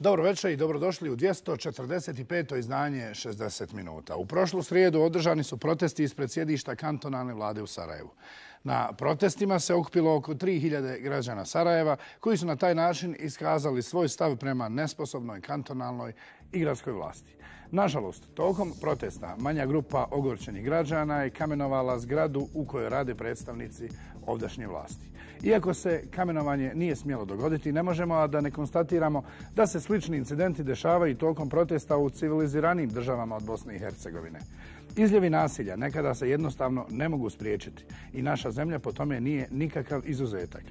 Dobro večer i dobrodošli u 245. izdanje 60 minuta. U prošlu srijedu održani su protesti ispred sjedišta kantonalne vlade u Sarajevu. Na protestima se okupilo oko 3000 građana Sarajeva koji su na taj način iskazali svoj stav prema nesposobnoj kantonalnoj i gradskoj vlasti. Nažalost, tokom protesta manja grupa ogorčenih građana je kamenovala zgradu u kojoj rade predstavnici ovdašnje vlasti. Iako se kamenovanje nije smjelo dogoditi, ne možemo da ne konstatiramo da se slični incidenti dešavaju tokom protesta u civiliziranim državama od Bosne i Hercegovine. Izljevi nasilja nekada se jednostavno ne mogu spriječiti i naša zemlja po tome nije nikakav izuzetak.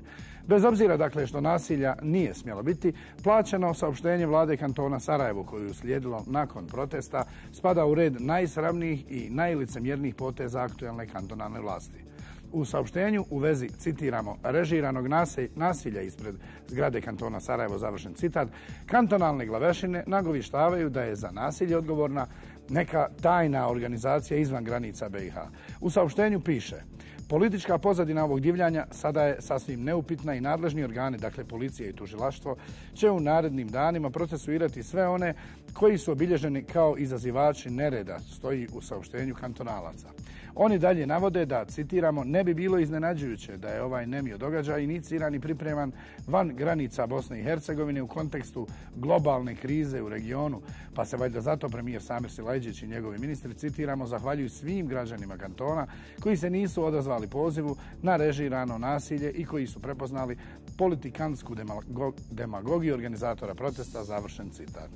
Bez obzira dakle što nasilja nije smjelo biti, plaćeno saopštenje vlade kantona Sarajevo koju je slijedilo nakon protesta spada u red najsravnijih i najlicemjernijih poteza aktuelne kantonalne vlasti. U saopštenju u vezi, citiramo, režiranog nasilja ispred zgrade kantona Sarajevo, završen citat, kantonalne glavešine nagovištavaju da je za nasilje odgovorna neka tajna organizacija izvan granica BiH. U saopštenju piše, Politička pozadina ovog divljanja sada je sasvim neupitna i nadležni organi, dakle policija i tužilaštvo, će u narednim danima procesuirati sve one koji su obilježeni kao izazivači nereda, stoji u saopštenju kantonalaca. Oni dalje navode da, citiramo, ne bi bilo iznenađujuće da je ovaj nemio događaj iniciran i pripreman van granica Bosne i Hercegovine u kontekstu globalne krize u regionu, pa se valjda zato premijer Samir Silajđić i njegovi ministri, citiramo, zahvaljuju svim građanima kantona koji se nisu odazvali pozivu na režirano nasilje i koji su prepoznali politikansku demagogiju organizatora protesta, završen citat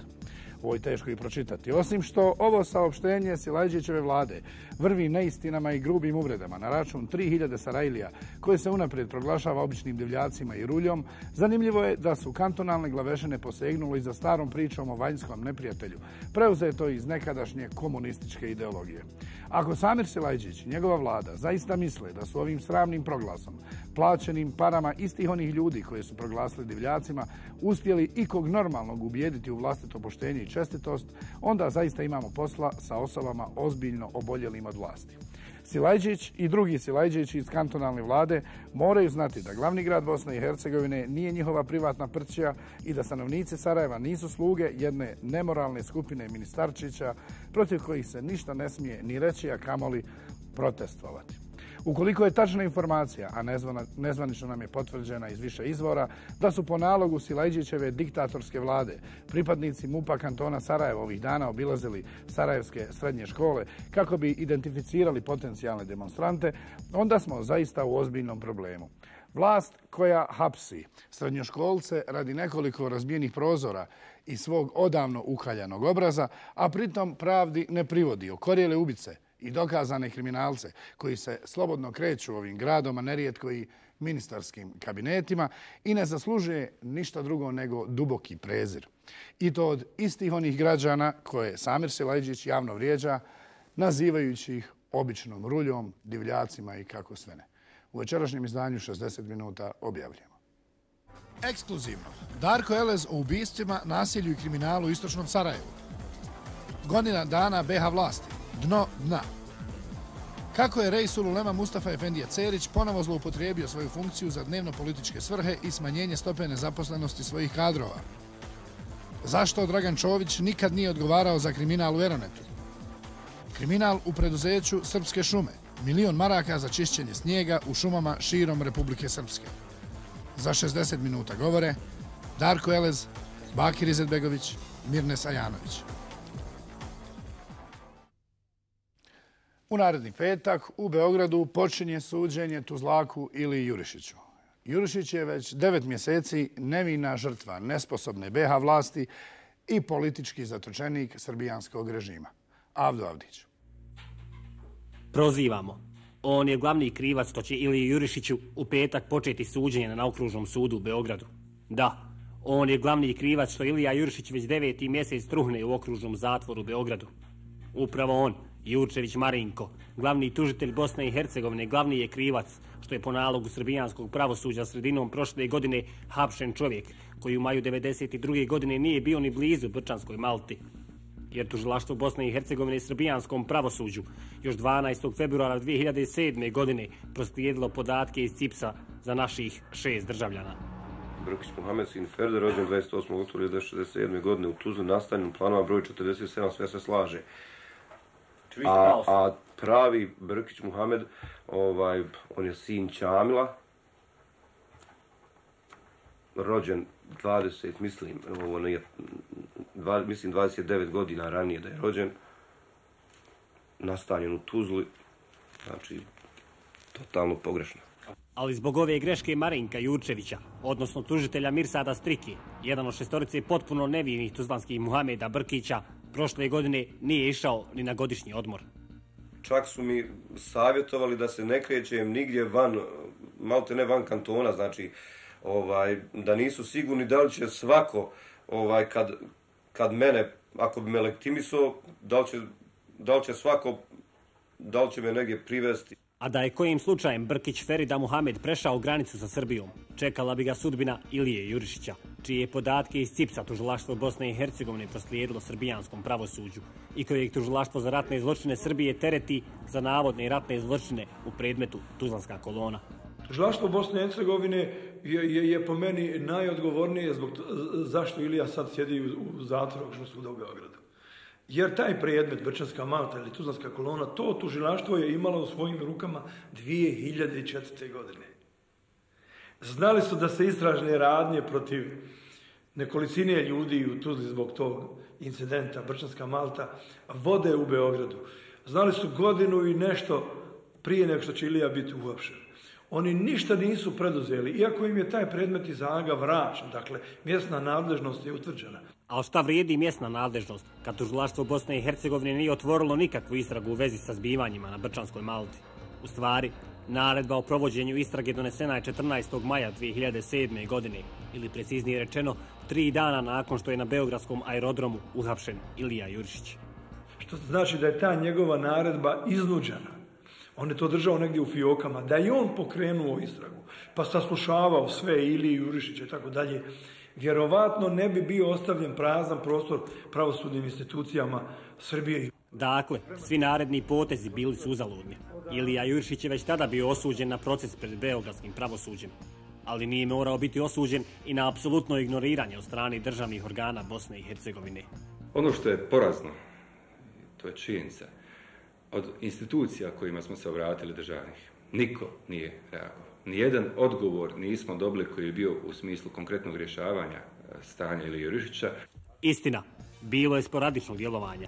ovo je teško i pročitati. Osim što ovo saopštenje Silajđićeve vlade vrvi neistinama i grubim uvredama na račun 3000 Sarajlija koje se unaprijed proglašava običnim divljacima i ruljom, zanimljivo je da su kantonalne glavešene posegnulo i za starom pričom o vanjskom neprijatelju, preuzeto iz nekadašnje komunističke ideologije. Ako Samir Silajđić i njegova vlada zaista misle da su ovim sramnim proglasom, plaćenim parama istih onih ljudi koje su proglasili divljacima, uspjeli ikog normalnog ubijediti u vlastito poštenje i čestitost, onda zaista imamo posla sa osobama ozbiljno oboljelim od vlasti. Silajđić i drugi Silajđić iz kantonalne vlade moraju znati da glavni grad Bosne i Hercegovine nije njihova privatna prćija i da stanovnici Sarajeva nisu sluge jedne nemoralne skupine ministarčića protiv kojih se ništa ne smije ni reći, a kamoli protestovati. Ukoliko je tačna informacija, a nezvanično nam je potvrđena iz više izvora, da su po nalogu Silajđićeve diktatorske vlade pripadnici MUPA kantona Sarajevo ovih dana obilazili Sarajevske srednje škole kako bi identificirali potencijalne demonstrante, onda smo zaista u ozbiljnom problemu. Vlast koja hapsi srednjoškolce radi nekoliko razbijenih prozora i svog odavno ukaljanog obraza, a pritom pravdi ne privodi okorijele ubice, i dokazane kriminalce koji se slobodno kreću ovim gradom, a nerijetko i ministarskim kabinetima i ne zaslužuje ništa drugo nego duboki prezir. I to od istih onih građana koje Samir Silajđić javno vrijeđa, nazivajući ih običnom ruljom, divljacima i kako sve ne. U večerašnjem izdanju 60 minuta objavljamo. Ekskluzivno. Darko Elez o ubistvima, nasilju i kriminalu u Istočnom Sarajevu. Godina dana BH vlasti dno dna. Kako je Rejsul Ulema Mustafa Efendija Cerić ponovo zloupotrijebio svoju funkciju za dnevno političke svrhe i smanjenje stope nezaposlenosti svojih kadrova? Zašto Dragan Čović nikad nije odgovarao za kriminal u Eronetu? Kriminal u preduzeću Srpske šume. Milion maraka za čišćenje snijega u šumama širom Republike Srpske. Za 60 minuta govore Darko Elez, Bakir Izetbegović, Mirnes Sajanović. U naredni petak u Beogradu počinje suđenje Tuzlaku ili Jurišiću. Jurišić je već devet mjeseci nevina žrtva nesposobne BH vlasti i politički zatočenik srbijanskog režima. Avdo Avdić. Prozivamo. On je glavni krivac što će ili Jurišiću u petak početi suđenje na okružnom sudu u Beogradu. Da, on je glavni krivac što Ilija Jurišić već deveti mjesec truhne u okružnom zatvoru u Beogradu. Upravo on, Jurčević Marinko, glavni tužitelj Bosne i Hercegovine, glavni je krivac što je po nalogu srbijanskog pravosuđa sredinom prošle godine hapšen čovjek koji u maju 92. godine nije bio ni blizu Brčanskoj Malti. Jer tužilaštvo Bosne i Hercegovine i srbijanskom pravosuđu još 12. februara 2007. godine proslijedilo podatke iz CIPSA za naših šest državljana. Brkić Mohamed Sin Ferder, rođen 28. oktobra 1967. godine u Tuzli, nastanjen planova broj 47, sve se slaže. A, a pravi Brkić Muhamed, ovaj, on je sin Čamila, rođen 20, mislim, ovo nije, dva, mislim 29 godina ranije da je rođen, nastanjen u Tuzli, znači, totalno pogrešno. Ali zbog ove greške Marinka Jurčevića, odnosno tužitelja Mirsada Striki, jedan od šestorice potpuno nevinih tuzlanskih Muhameda Brkića, prošle godine nije išao ni na godišnji odmor. Čak su mi savjetovali da se ne krećem nigdje van, malte ne van kantona, znači, ovaj, da nisu sigurni da li će svako, ovaj, kad, kad mene, ako bi me legitimisao, da li će, da li će svako, da li će me negdje privesti. A da je kojim slučajem Brkić Ferida Muhamed prešao granicu sa Srbijom, čekala bi ga sudbina Ilije Jurišića, čije podatke iz CIPSA tužilaštvo Bosne i Hercegovine proslijedilo srbijanskom pravosuđu i kojeg tužilaštvo za ratne zločine Srbije tereti za navodne ratne zločine u predmetu Tuzlanska kolona. Tužilaštvo Bosne i Hercegovine je, je, je po meni najodgovornije zbog zašto Ilija sad sjedi u, u zatvoru što suda u Beogradu. Jer taj predmet, Brčanska Malta ili Tuzlanska kolona, to tužilaštvo je imalo u svojim rukama 2004. godine. Znali su da se istražne radnje protiv nekolicine ljudi u Tuzli zbog tog incidenta Brčanska Malta vode u Beogradu. Znali su godinu i nešto prije nego što će Ilija biti uopšen. Oni ništa nisu preduzeli, iako im je taj predmet iz Aga vraćan, dakle, mjesna nadležnost je utvrđena. A šta vrijedi mjesna nadležnost, kad tužilaštvo Bosne i Hercegovine nije otvorilo nikakvu istragu u vezi sa zbivanjima na Brčanskoj Malti? U stvari, naredba o provođenju istrage donesena je 14. maja 2007. godine, ili preciznije rečeno, tri dana nakon što je na Beogradskom aerodromu uhapšen Ilija Jurišić. Što znači da je ta njegova naredba iznuđena. On je to držao negdje u fiokama, da je on pokrenuo istragu, pa saslušavao sve ili Jurišića i tako dalje, vjerovatno ne bi bio ostavljen prazan prostor pravosudnim institucijama Srbije. Dakle, svi naredni potezi bili su uzaludni. Ilija Jurišić je već tada bio osuđen na proces pred Beogradskim pravosuđem, ali nije morao biti osuđen i na apsolutno ignoriranje od strane državnih organa Bosne i Hercegovine. Ono što je porazno, to je činjenica, od institucija kojima smo se obratili državnih, niko nije reagovao. Nijedan odgovor nismo dobili koji je bio u smislu konkretnog rješavanja e, stanja ili Jurišića. Istina, bilo je sporadičnog djelovanja.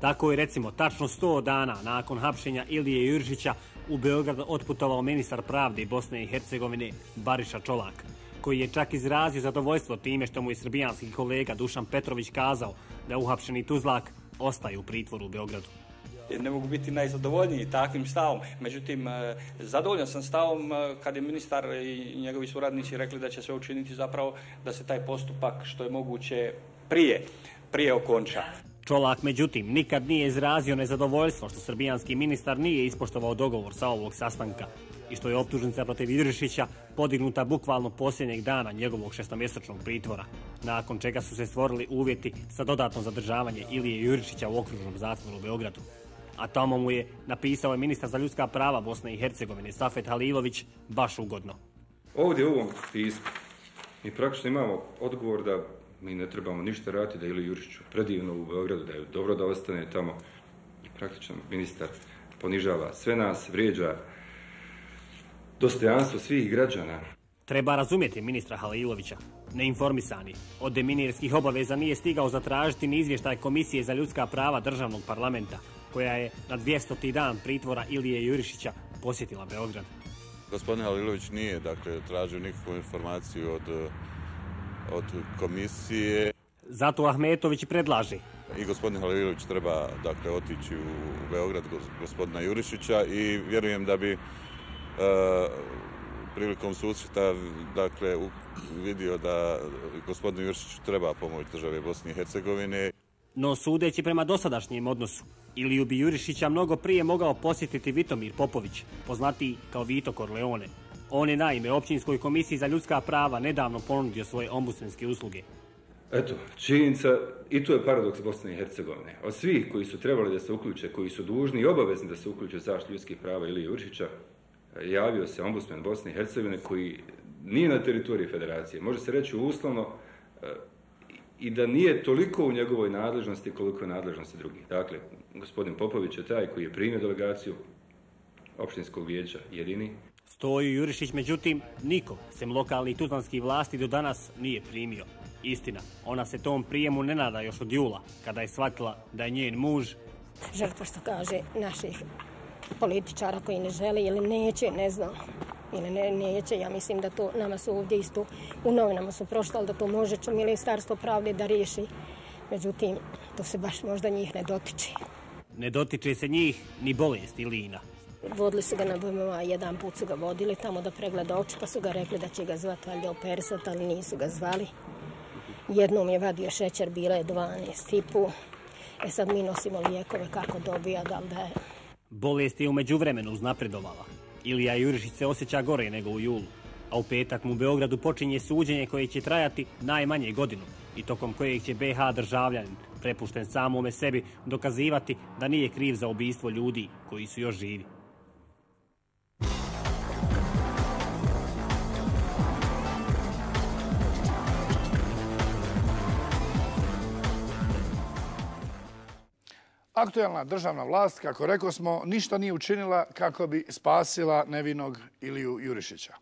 Tako je recimo tačno 100 dana nakon hapšenja Ilije Jurišića u Beograd otputovao ministar pravde Bosne i Hercegovine Bariša Čolak, koji je čak izrazio zadovoljstvo time što mu je srbijanski kolega Dušan Petrović kazao da uhapšeni Tuzlak ostaje u pritvoru u Beogradu ne mogu biti najzadovoljniji takvim stavom. Međutim, e, zadovoljan sam stavom e, kad je ministar i njegovi suradnici rekli da će sve učiniti zapravo da se taj postupak što je moguće prije, prije okonča. Čolak, međutim, nikad nije izrazio nezadovoljstvo što srbijanski ministar nije ispoštovao dogovor sa ovog sastanka i što je optužnica protiv Idrišića podignuta bukvalno posljednjeg dana njegovog šestomjesečnog pritvora, nakon čega su se stvorili uvjeti za dodatno zadržavanje Ilije Jurišića u okružnom zatvoru u Beogradu a tamo mu je napisao je ministar za ljudska prava Bosne i Hercegovine, Safet Halilović, baš ugodno. Ovdje u ovom pismu mi praktično imamo odgovor da mi ne trebamo ništa raditi, da ili Jurišiću predivno u Beogradu, da je dobro da ostane tamo. Praktično ministar ponižava sve nas, vrijeđa dostojanstvo svih građana. Treba razumjeti ministra Halilovića. Neinformisani, od deminirskih obaveza nije stigao zatražiti ni izvještaj Komisije za ljudska prava državnog parlamenta, koja je na 200. dan pritvora Ilije Jurišića posjetila Beograd. Gospodin Halilović nije dakle, tražio nikakvu informaciju od, od komisije. Zato Ahmetović predlaže. I gospodin Halilović treba dakle, otići u Beograd gospodina Jurišića i vjerujem da bi e, prilikom susreta dakle, vidio da gospodin Jurišić treba pomoć države Bosne i Hercegovine. No sudeći prema dosadašnjem odnosu, Iliju bi Jurišića mnogo prije mogao posjetiti Vitomir Popović, poznati kao Vito Corleone. On je naime općinskoj komisiji za ljudska prava nedavno ponudio svoje ombudsmenske usluge. Eto, činjenica, i to je paradoks Bosne i Hercegovine. Od svih koji su trebali da se uključe, koji su dužni i obavezni da se uključe zaštitu ljudskih prava ili Jurišića, javio se ombudsman Bosne i Hercegovine koji nije na teritoriji federacije. Može se reći uslovno eh, i da nije toliko u njegovoj nadležnosti koliko je nadležnosti drugih. Dakle, gospodin Popović je taj koji je primio delegaciju opštinskog vijeća jedini. Stoji Jurišić, međutim, niko, sem lokalnih tuzlanskih vlasti, do danas nije primio. Istina, ona se tom prijemu ne nada još od jula, kada je shvatila da je njen muž... Žrtva što kaže naših političara koji ne žele ili neće, ne znam, ili ne, neće, ja mislim da to nama su ovdje isto u novinama su proštali da to može ministarstvo pravde da riješi. Međutim, to se baš možda njih ne dotiče. Ne dotiče se njih ni bolest ili ina. Vodili su ga na BMA, jedan put su ga vodili tamo da pregleda oči, pa su ga rekli da će ga zvati valjda operisat, ali nisu ga zvali. Jednom je vadio šećer, bila je 12,5. E sad mi nosimo lijekove kako dobija, da li da je... Bolest je umeđu vremenu uznapredovala. Ilija Jurišić se osjeća gore nego u julu. A u petak mu u Beogradu počinje suđenje koje će trajati najmanje godinu i tokom kojeg će BH državljanin, prepušten samome sebi, dokazivati da nije kriv za ubijstvo ljudi koji su još živi. Aktualna državna vlast, kako rekao smo, ništa nije učinila kako bi spasila nevinog Iliju Jurišića.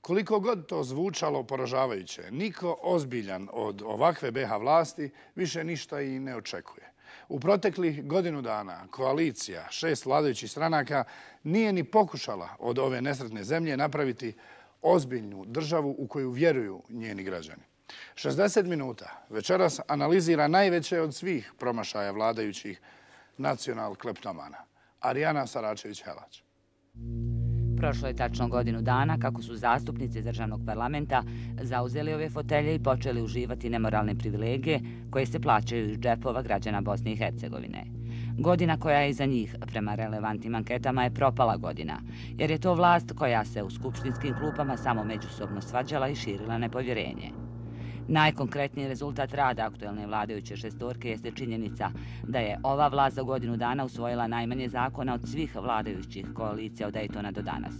Koliko god to zvučalo poražavajuće, niko ozbiljan od ovakve BH vlasti više ništa i ne očekuje. U proteklih godinu dana koalicija šest vladajućih stranaka nije ni pokušala od ove nesretne zemlje napraviti ozbiljnu državu u koju vjeruju njeni građani. 60 minuta večeras analizira najveće od svih promašaja vladajućih nacional kleptomana. Arijana Saračević-Helać. Prošlo je tačno godinu dana kako su zastupnici državnog parlamenta zauzeli ove fotelje i počeli uživati nemoralne privilegije koje se plaćaju iz džepova građana Bosne i Hercegovine. Godina koja je iza njih, prema relevantnim anketama, je propala godina, jer je to vlast koja se u skupštinskim klupama samo međusobno svađala i širila nepovjerenje. Najkonkretniji rezultat rada aktuelne vladajuće šestorke jeste činjenica da je ova vlast za godinu dana usvojila najmanje zakona od svih vladajućih koalicija od Daytona do danas.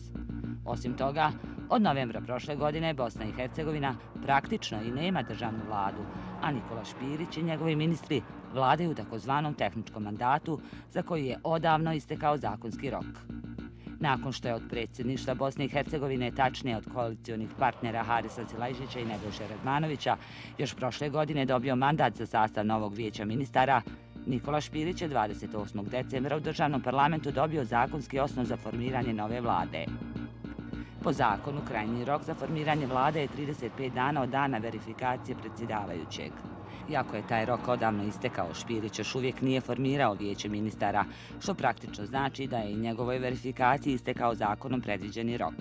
Osim toga, od novembra prošle godine Bosna i Hercegovina praktično i nema državnu vladu, a Nikola Špirić i njegovi ministri vladaju u takozvanom tehničkom mandatu za koji je odavno istekao zakonski rok. Nakon što je od predsjedništva Bosne i Hercegovine, tačnije od koalicijonih partnera Harisa Silajžića i Nebojša Radmanovića, još prošle godine dobio mandat za sastav novog vijeća ministara, Nikola Špirić je 28. decembra u državnom parlamentu dobio zakonski osnov za formiranje nove vlade. Po zakonu, krajnji rok za formiranje vlade je 35 dana od dana verifikacije predsjedavajućeg. Iako je taj rok odavno istekao, Špirić još uvijek nije formirao vijeće ministara, što praktično znači da je i njegovoj verifikaciji istekao zakonom predviđeni rok.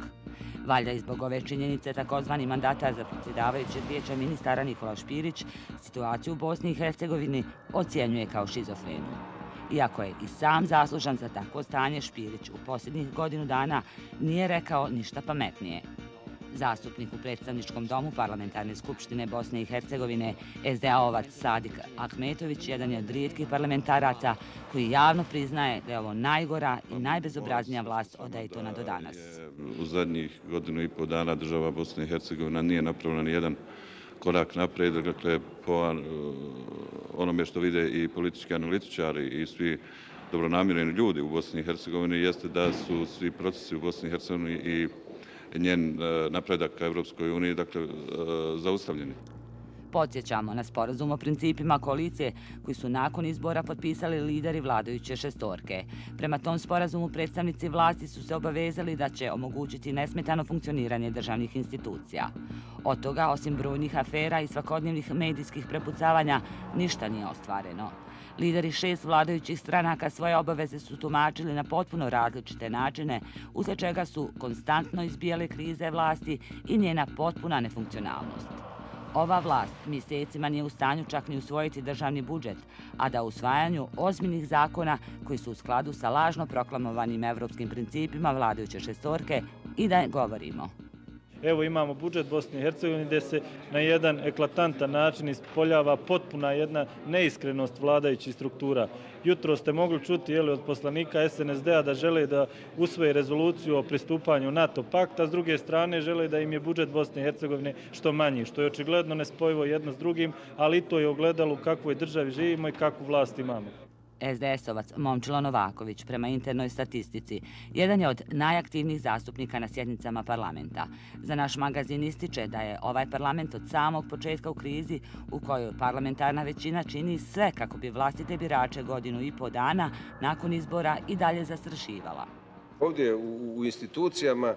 Valjda i zbog ove činjenice takozvani mandatar za predsjedavajuće vijeća ministara Nikola Špirić situaciju u Bosni i Hercegovini ocjenjuje kao šizofrenu. Iako je i sam zaslužan za takvo stanje, Špirić u posljednjih godinu dana nije rekao ništa pametnije. Zastupnik u predstavničkom domu Parlamentarne skupštine Bosne i Hercegovine, SDA-ovac Sadik Ahmetović, jedan je od rijetkih parlamentaraca koji javno priznaje da je ovo najgora i najbezobraznija vlast od Daytona do danas. U zadnjih godinu i pol dana država Bosne i Hercegovina nije napravila ni jedan korak napred, dakle, po e, onome što vide i politički analitičari i svi dobronamireni ljudi u Bosni i Hercegovini, jeste da su svi procesi u Bosni i Hercegovini i njen e, napredak ka Evropskoj uniji, dakle, e, zaustavljeni. Podsjećamo na sporazum o principima koalicije koji su nakon izbora potpisali lideri vladajuće šestorke. Prema tom sporazumu predstavnici vlasti su se obavezali da će omogućiti nesmetano funkcioniranje državnih institucija. Od toga, osim brojnih afera i svakodnevnih medijskih prepucavanja, ništa nije ostvareno. Lideri šest vladajućih stranaka svoje obaveze su tumačili na potpuno različite načine, usled čega su konstantno izbijale krize vlasti i njena potpuna nefunkcionalnost. Ova vlast mjesecima nije u stanju čak ni usvojiti državni budžet, a da u usvajanju ozbiljnih zakona koji su u skladu sa lažno proklamovanim evropskim principima vladajuće šestorke i da govorimo. Evo imamo budžet Bosne i Hercegovine gdje se na jedan eklatantan način ispoljava potpuna jedna neiskrenost vladajućih struktura. Jutro ste mogli čuti jeli, od poslanika SNSD-a da žele da usvoje rezoluciju o pristupanju NATO pakta, s druge strane žele da im je budžet Bosne i Hercegovine što manji, što je očigledno nespojivo jedno s drugim, ali to je ogledalo u kakvoj državi živimo i kakvu vlast imamo. SDS-ovac Momčilo Novaković prema internoj statistici jedan je od najaktivnijih zastupnika na sjednicama parlamenta. Za naš magazin ističe da je ovaj parlament od samog početka u krizi u kojoj parlamentarna većina čini sve kako bi vlastite birače godinu i po dana nakon izbora i dalje zastršivala. Ovdje u institucijama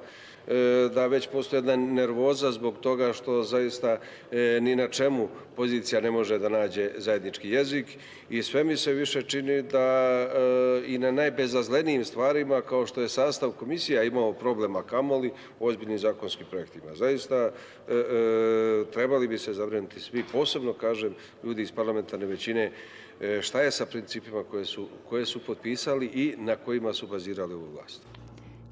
e, da već postoje jedna nervoza zbog toga što zaista e, ni na čemu pozicija ne može da nađe zajednički jezik i sve mi se više čini da e, i na najbezazlenijim stvarima kao što je sastav komisija imao problema kamoli u ozbiljnim zakonskim projektima. Zaista trebali bi se zavrenuti svi, posebno kažem ljudi iz parlamentarne većine, šta je sa principima koje su potpisali i na kojima su bazirali ovu vlast.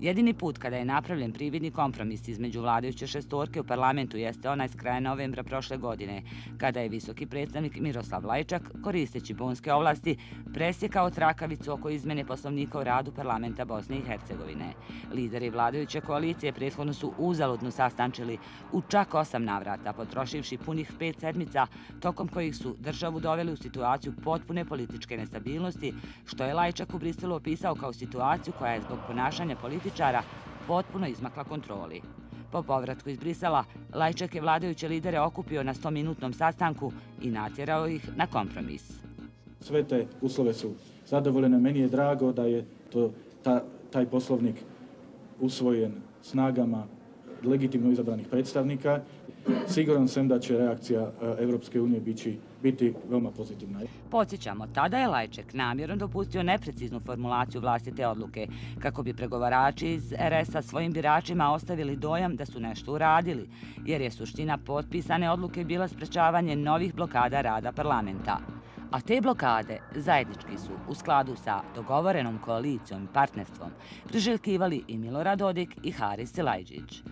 Jedini put kada je napravljen prividni kompromis između vladajuće šestorke u parlamentu jeste onaj s kraja novembra prošle godine, kada je visoki predstavnik Miroslav Lajčak, koristeći bonske ovlasti, presjekao trakavicu oko izmene poslovnika u radu parlamenta Bosne i Hercegovine. Lideri vladajuće koalicije prethodno su uzaludno sastančili u čak osam navrata, potrošivši punih pet sedmica, tokom kojih su državu doveli u situaciju potpune političke nestabilnosti, što je Lajčak u Bristolu opisao kao situaciju koja je zbog ponašanja političara političara potpuno izmakla kontroli. Po povratku iz Brisela, Lajčak je vladajuće lidere okupio na 100-minutnom sastanku i natjerao ih na kompromis. Sve te uslove su zadovoljene. Meni je drago da je to, ta, taj poslovnik usvojen snagama legitimno izabranih predstavnika. Siguran sam da će reakcija e, Evropske unije biti biti veoma pozitivna. Podsjećamo, tada je Lajček namjerno dopustio nepreciznu formulaciju vlastite odluke, kako bi pregovarači iz RS-a svojim biračima ostavili dojam da su nešto uradili, jer je suština potpisane odluke bila sprečavanje novih blokada rada parlamenta. A te blokade zajednički su u skladu sa dogovorenom koalicijom i partnerstvom priželjkivali i Milorad Dodik i Haris Silajđić.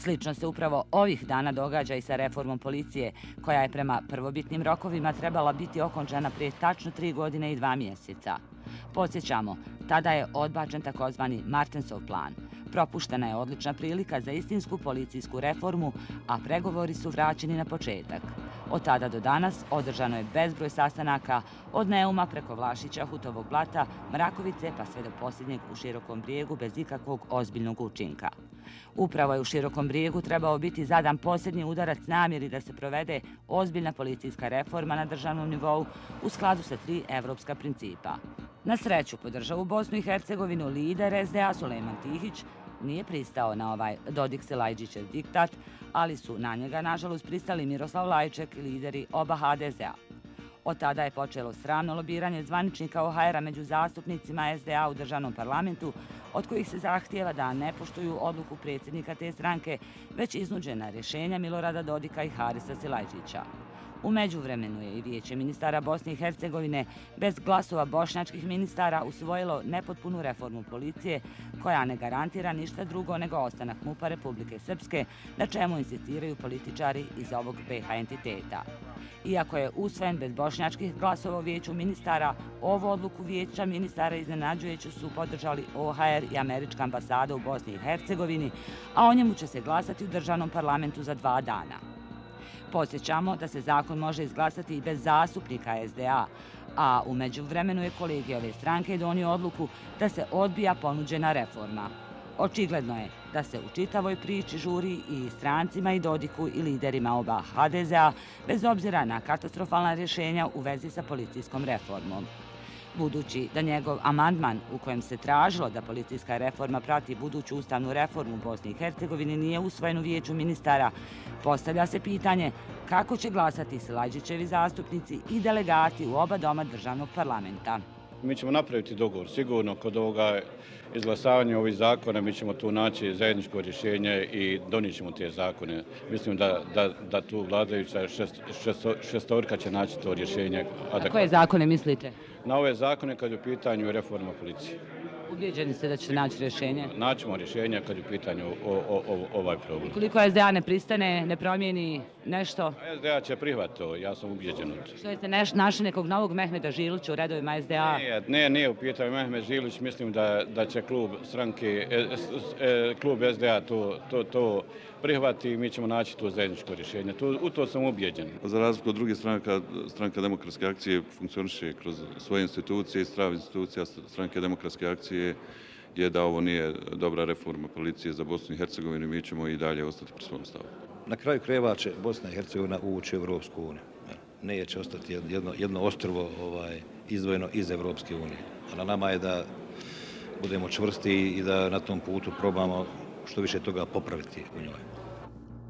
Slično se upravo ovih dana događa i sa reformom policije, koja je prema prvobitnim rokovima trebala biti okončena prije tačno tri godine i dva mjeseca. Podsjećamo, tada je odbačen takozvani Martensov plan. Propuštena je odlična prilika za istinsku policijsku reformu, a pregovori su vraćeni na početak. Od tada do danas održano je bezbroj sastanaka od Neuma preko Vlašića, Hutovog blata, Mrakovice pa sve do posljednjeg u širokom brijegu bez ikakvog ozbiljnog učinka. Upravo je u širokom brijegu trebao biti zadan posljednji udarac namjeri da se provede ozbiljna policijska reforma na državnom nivou u skladu sa tri evropska principa. Na sreću po državu Bosnu i Hercegovinu lider SDA Sulejman Tihić nije pristao na ovaj Dodik Selajđićev diktat, ali su na njega nažalost pristali Miroslav Lajček i lideri oba HDZ-a. Od tada je počelo sramno lobiranje zvaničnika OHR-a među zastupnicima SDA u državnom parlamentu, od kojih se zahtijeva da ne poštuju odluku predsjednika te stranke, već iznuđena rješenja Milorada Dodika i Harisa Silajđića. U međuvremenu je i vijeće ministara Bosne i Hercegovine bez glasova bošnjačkih ministara usvojilo nepotpunu reformu policije koja ne garantira ništa drugo nego ostanak MUPA Republike Srpske, na čemu insistiraju političari iz ovog BH entiteta. Iako je usvojen bez bošnjačkih glasova u vijeću ministara, ovu odluku vijeća ministara iznenađujeću su podržali OHR i Američka ambasada u Bosni i Hercegovini, a o njemu će se glasati u državnom parlamentu za dva dana. Podsjećamo da se zakon može izglasati i bez zastupnika SDA, a umeđu vremenu je kolegija ove stranke donio odluku da se odbija ponuđena reforma. Očigledno je da se u čitavoj priči žuri i strancima i Dodiku i liderima oba HDZ-a, bez obzira na katastrofalna rješenja u vezi sa policijskom reformom budući da njegov amandman u kojem se tražilo da policijska reforma prati buduću ustavnu reformu Bosni i Hercegovini nije usvojen u vijeću ministara, postavlja se pitanje kako će glasati Selajđićevi zastupnici i delegati u oba doma državnog parlamenta. Mi ćemo napraviti dogovor, sigurno, kod ovoga izglasavanja ovih zakona mi ćemo tu naći zajedničko rješenje i donijet ćemo te zakone. Mislim da, da, da tu vladajuća šest, šestorka će naći to rješenje. A koje zakone mislite? Na ove zakone kad je u pitanju reforma policije. Ubijeđeni ste da ćete naći rješenje? Naćemo rješenje kad je u pitanju o, o, o, ovaj problem. Koliko SDA ne pristane, ne promijeni nešto? SDA će prihvat to, ja sam ubijeđen u to. Što jeste neš, našli nekog novog Mehmeda Žilića u redovima SDA? Ne, ne, nije u pitanju Mehmed Žilić, mislim da, da će klub stranke, e, e, klub SDA to, to, to prihvati i mi ćemo naći to zajedničko rješenje. To, u to sam ubijeđen. Za razliku od drugih stranaka, stranka demokratske akcije funkcioniše kroz svoje institucije i strav institucija stranke demokratske akcije je da ovo nije dobra reforma policije za Bosnu i Hercegovinu i mi ćemo i dalje ostati pri svom stavu. Na kraju krajeva će Bosna i Hercegovina ući u Evropsku uniju. Neće ostati jedno, jedno ostrvo ovaj, izdvojeno iz Evropske unije. A na nama je da budemo čvrsti i da na tom putu probamo što više toga popraviti u njoj.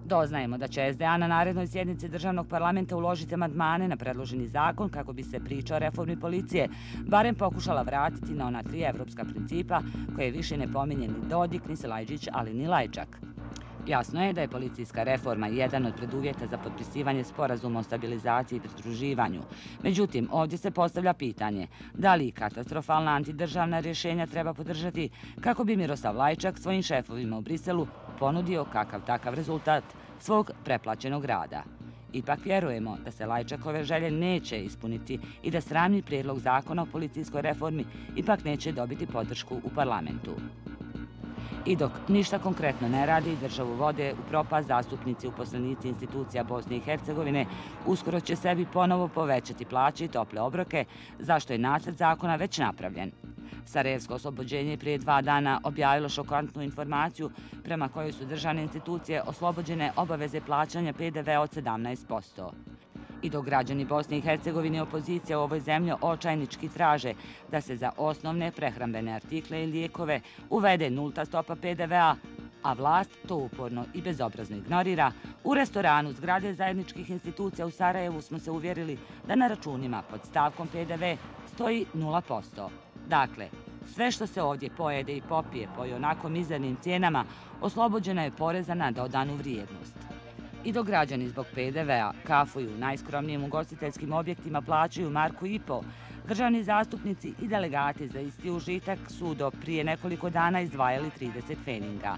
Doznajemo da će SDA na narednoj sjednici državnog parlamenta uložiti amadmane na predloženi zakon kako bi se priča o reformi policije barem pokušala vratiti na ona tri evropska principa koje više ne pominje ni Dodik, ni Selajđić, ali ni Lajčak. Jasno je da je policijska reforma jedan od preduvjeta za potpisivanje sporazuma o stabilizaciji i pridruživanju. Međutim, ovdje se postavlja pitanje da li katastrofalna antidržavna rješenja treba podržati kako bi Miroslav Lajčak svojim šefovima u Briselu ponudio kakav takav rezultat svog preplaćenog rada. Ipak vjerujemo da se Lajčakove želje neće ispuniti i da sramni prijedlog zakona o policijskoj reformi ipak neće dobiti podršku u parlamentu. I dok ništa konkretno ne radi, državu vode u propast zastupnici u poslanici institucija Bosne i Hercegovine, uskoro će sebi ponovo povećati plaće i tople obroke, zašto je nacrt zakona već napravljen. Sarajevsko oslobođenje prije dva dana objavilo šokantnu informaciju prema kojoj su državne institucije oslobođene obaveze plaćanja PDV od 17%. I dok građani Bosne i Hercegovine i opozicija u ovoj zemlji očajnički traže da se za osnovne prehrambene artikle i lijekove uvede nulta stopa PDV-a, a vlast to uporno i bezobrazno ignorira, u restoranu zgrade zajedničkih institucija u Sarajevu smo se uvjerili da na računima pod stavkom PDV stoji 0%. Dakle, sve što se ovdje pojede i popije po i onako mizernim cijenama, oslobođena je poreza na dodanu vrijednost. I dok građani zbog PDV-a kafuju u najskromnijim ugostiteljskim objektima plaćaju marku i po, državni zastupnici i delegati za isti užitak su do prije nekoliko dana izdvajali 30 feninga.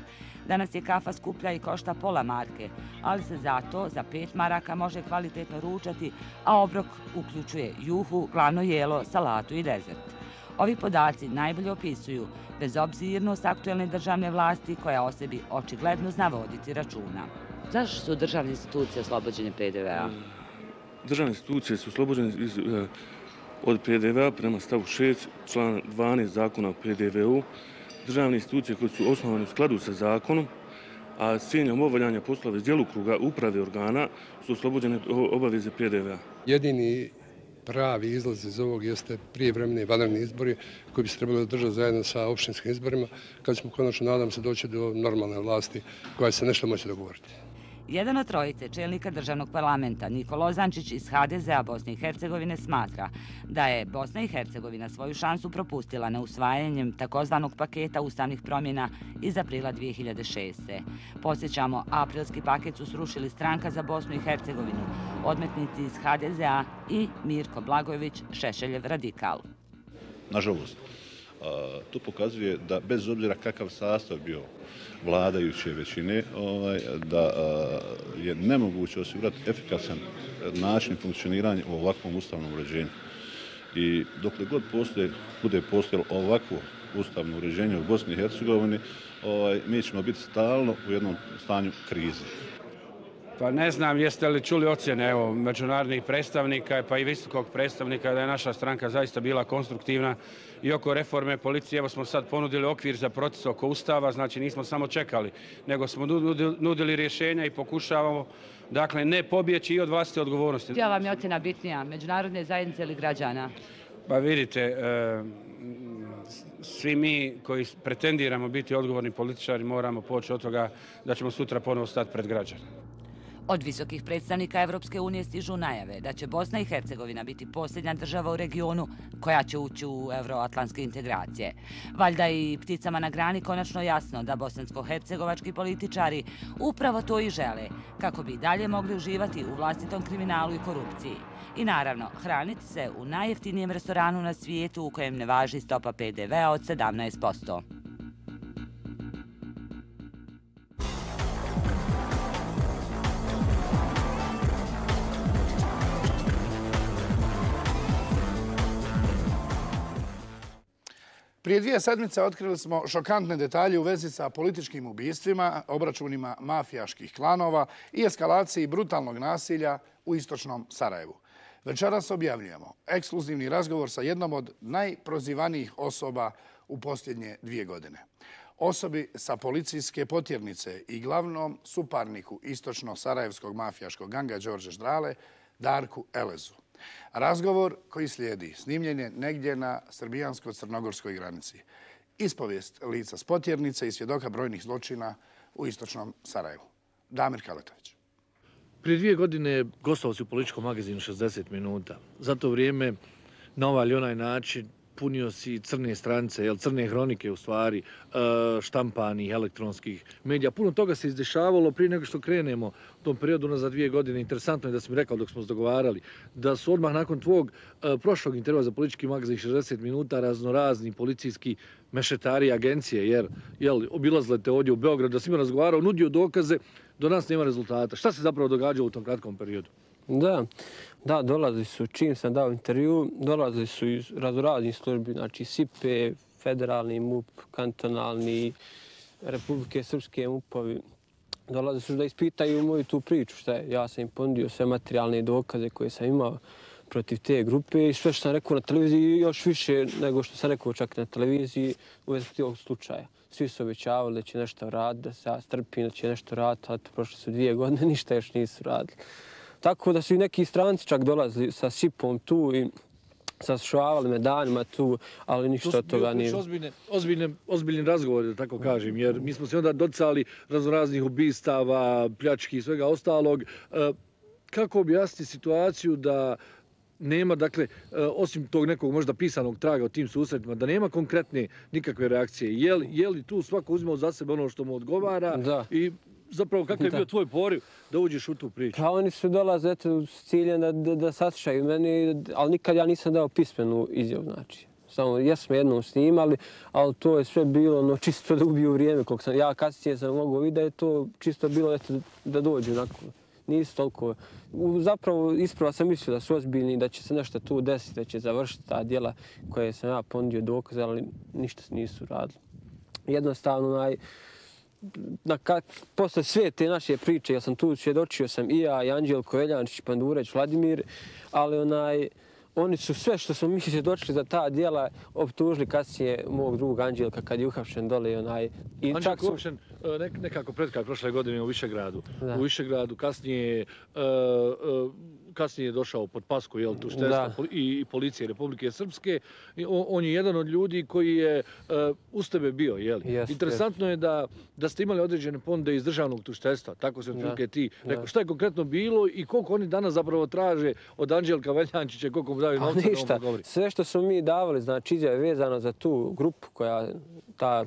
Danas je kafa skuplja i košta pola marke, ali se zato za pet maraka može kvalitetno ručati, a obrok uključuje juhu, glavno jelo, salatu i dezert. Ovi podaci najbolje opisuju bezobzirnost aktuelne državne vlasti koja o sebi očigledno zna voditi računa. Zašto su državne institucije oslobođene PDV-a? Državne institucije su oslobođene iz, eh, od PDV-a prema stavu 6, član 12 zakona o PDV-u. Državne institucije koje su osnovane u skladu sa zakonom, a s cijenjom obavljanja poslova iz djelokruga uprave organa su oslobođene obaveze PDV-a. Jedini pravi izlaz iz ovog jeste prijevremeni vanredni izbori koji bi se trebali održati zajedno sa opštinskim izborima kad ćemo konačno, nadam se, doći do normalne vlasti koja se nešto moće dogovoriti. Jedan od trojice čelnika državnog parlamenta, Nikola Zančić iz HDZ-a Bosne i Hercegovine, smatra da je Bosna i Hercegovina svoju šansu propustila na usvajanjem takozvanog paketa ustavnih promjena iz aprila 2006. Posjećamo, aprilski paket su srušili stranka za Bosnu i Hercegovinu, odmetnici iz HDZ-a i Mirko Blagojević, Šešeljev radikal. Nažalost, to pokazuje da bez obzira kakav sastav bio vladajuće većine, ovaj, da je nemoguće osigurati efikasan e, način funkcioniranja u ovakvom ustavnom uređenju. I dokle god postoje, bude postojalo ovakvo ustavno uređenje u Bosni i Hercegovini, ovaj, mi ćemo biti stalno u jednom stanju krize. Pa ne znam jeste li čuli ocjene evo, međunarodnih predstavnika pa i visokog predstavnika da je naša stranka zaista bila konstruktivna i oko reforme policije. Evo smo sad ponudili okvir za proces oko ustava, znači nismo samo čekali, nego smo nudili rješenja i pokušavamo dakle, ne pobjeći i od vlastite odgovornosti. Čija vam je ocjena bitnija, međunarodne zajednice ili građana? Pa vidite, e, svi mi koji pretendiramo biti odgovorni političari moramo poći od toga da ćemo sutra ponovo stati pred građanima. Od visokih predstavnika Evropske unije stižu najave da će Bosna i Hercegovina biti posljednja država u regionu koja će ući u euroatlantske integracije. Valjda i pticama na grani konačno jasno da bosansko-hercegovački političari upravo to i žele, kako bi dalje mogli uživati u vlastitom kriminalu i korupciji. I naravno, hraniti se u najjeftinijem restoranu na svijetu u kojem ne važi stopa PDV-a od 17%. Prije dvije sedmice otkrili smo šokantne detalje u vezi sa političkim ubijstvima, obračunima mafijaških klanova i eskalaciji brutalnog nasilja u istočnom Sarajevu. Večeras objavljujemo ekskluzivni razgovor sa jednom od najprozivanijih osoba u posljednje dvije godine. Osobi sa policijske potjernice i glavnom suparniku istočno-sarajevskog mafijaškog ganga Đorđe Ždrale, Darku Elezu. Razgovor koji slijedi snimljen je negdje na srbijansko-crnogorskoj granici. Ispovijest lica s potjernice i svjedoka brojnih zločina u istočnom Sarajevu. Damir Kaletović. Prije dvije godine gostovao si u političkom magazinu 60 minuta. Za to vrijeme na ovaj ili onaj način punio si crne stranice, jel, crne hronike u stvari, e, štampanih, elektronskih medija. Puno toga se izdešavalo prije nego što krenemo u tom periodu na za dvije godine. Interesantno je da si mi rekao dok smo se dogovarali da su odmah nakon tvog e, prošlog intervjua za politički magazin 60 minuta raznorazni policijski mešetari agencije, jer jel, obilazle te ovdje u Beograd, da si mi razgovarao, nudio dokaze, do nas nema rezultata. Šta se zapravo događalo u tom kratkom periodu? Da, da, dolazili su, čim sam dao intervju, dolazili su iz razoraznih službi, znači SIPE, federalni MUP, kantonalni, Republike Srpske MUP-ovi. Su da ispitaju moju tu priču, šta je. Ja sam im ponudio sve materijalne dokaze koje sam imao protiv te grupe i sve što sam rekao na televiziji, još više nego što sam rekao čak na televiziji u vezi tog slučaja. Svi su obećavali da će nešto raditi, da se ja strpim, da će nešto raditi, a prošle su dvije godine, ništa još nisu radili. Tako da su i neki stranci čak dolazili sa sipom tu i sasšavali me danima tu, ali ništa od toga nije. To su ozbiljne, ozbiljne, ozbiljni razgovori, da tako kažem, jer mi smo se onda docali raznoraznih ubistava, pljački i svega ostalog. E, kako objasniti situaciju da nema, dakle, e, osim tog nekog možda pisanog traga o tim susretima, da nema konkretne nikakve reakcije. Je li, je li tu svako uzmao za sebe ono što mu odgovara da. i zapravo kakav je bio tvoj poriv da uđeš u tu priču? Pa oni su dolaze eto, s ciljem da, da, da saslušaju meni, ali nikad ja nisam dao pismenu izjavu, znači. Samo jesmo jednom snimali, ali to je sve bilo no, čisto da ubiju vrijeme. Kog sam, ja kasnije sam mogao vidjeti da je to čisto bilo eto, da dođu onako. Nisu toliko... U, zapravo isprava sam mislio da su ozbiljni, da će se nešto tu desiti, da će završiti ta dijela koje sam ja ponudio dokaz, ali ništa nisu radili. Jednostavno, naj, na kak, posle sve te naše priče, ja sam tu svjedočio sam i ja, i Anđelko Eljančić, Pandureć, Vladimir, ali onaj, oni su sve što smo mi svjedočili za ta dijela optužili kasnije mog drugog Anđelka kad je uhapšen dole. Onaj, i čak su... uhapšen e, nek, nekako pred prošle godine u Višegradu. Da. U Višegradu kasnije uh, uh, kasnije je došao pod pasku jel, tu štestva i policije Republike Srpske. On je jedan od ljudi koji je uh, uz tebe bio. Jel? Yes, Interesantno yes. je da, da ste imali određene ponde iz državnog tuštestva. Tako se otprilike ti rekao. Šta je konkretno bilo i koliko oni danas zapravo traže od Anđelka Veljančića, koliko mu daju pa novca ništa. govori? Sve što smo mi davali, znači izjave vezano za tu grupu koja ta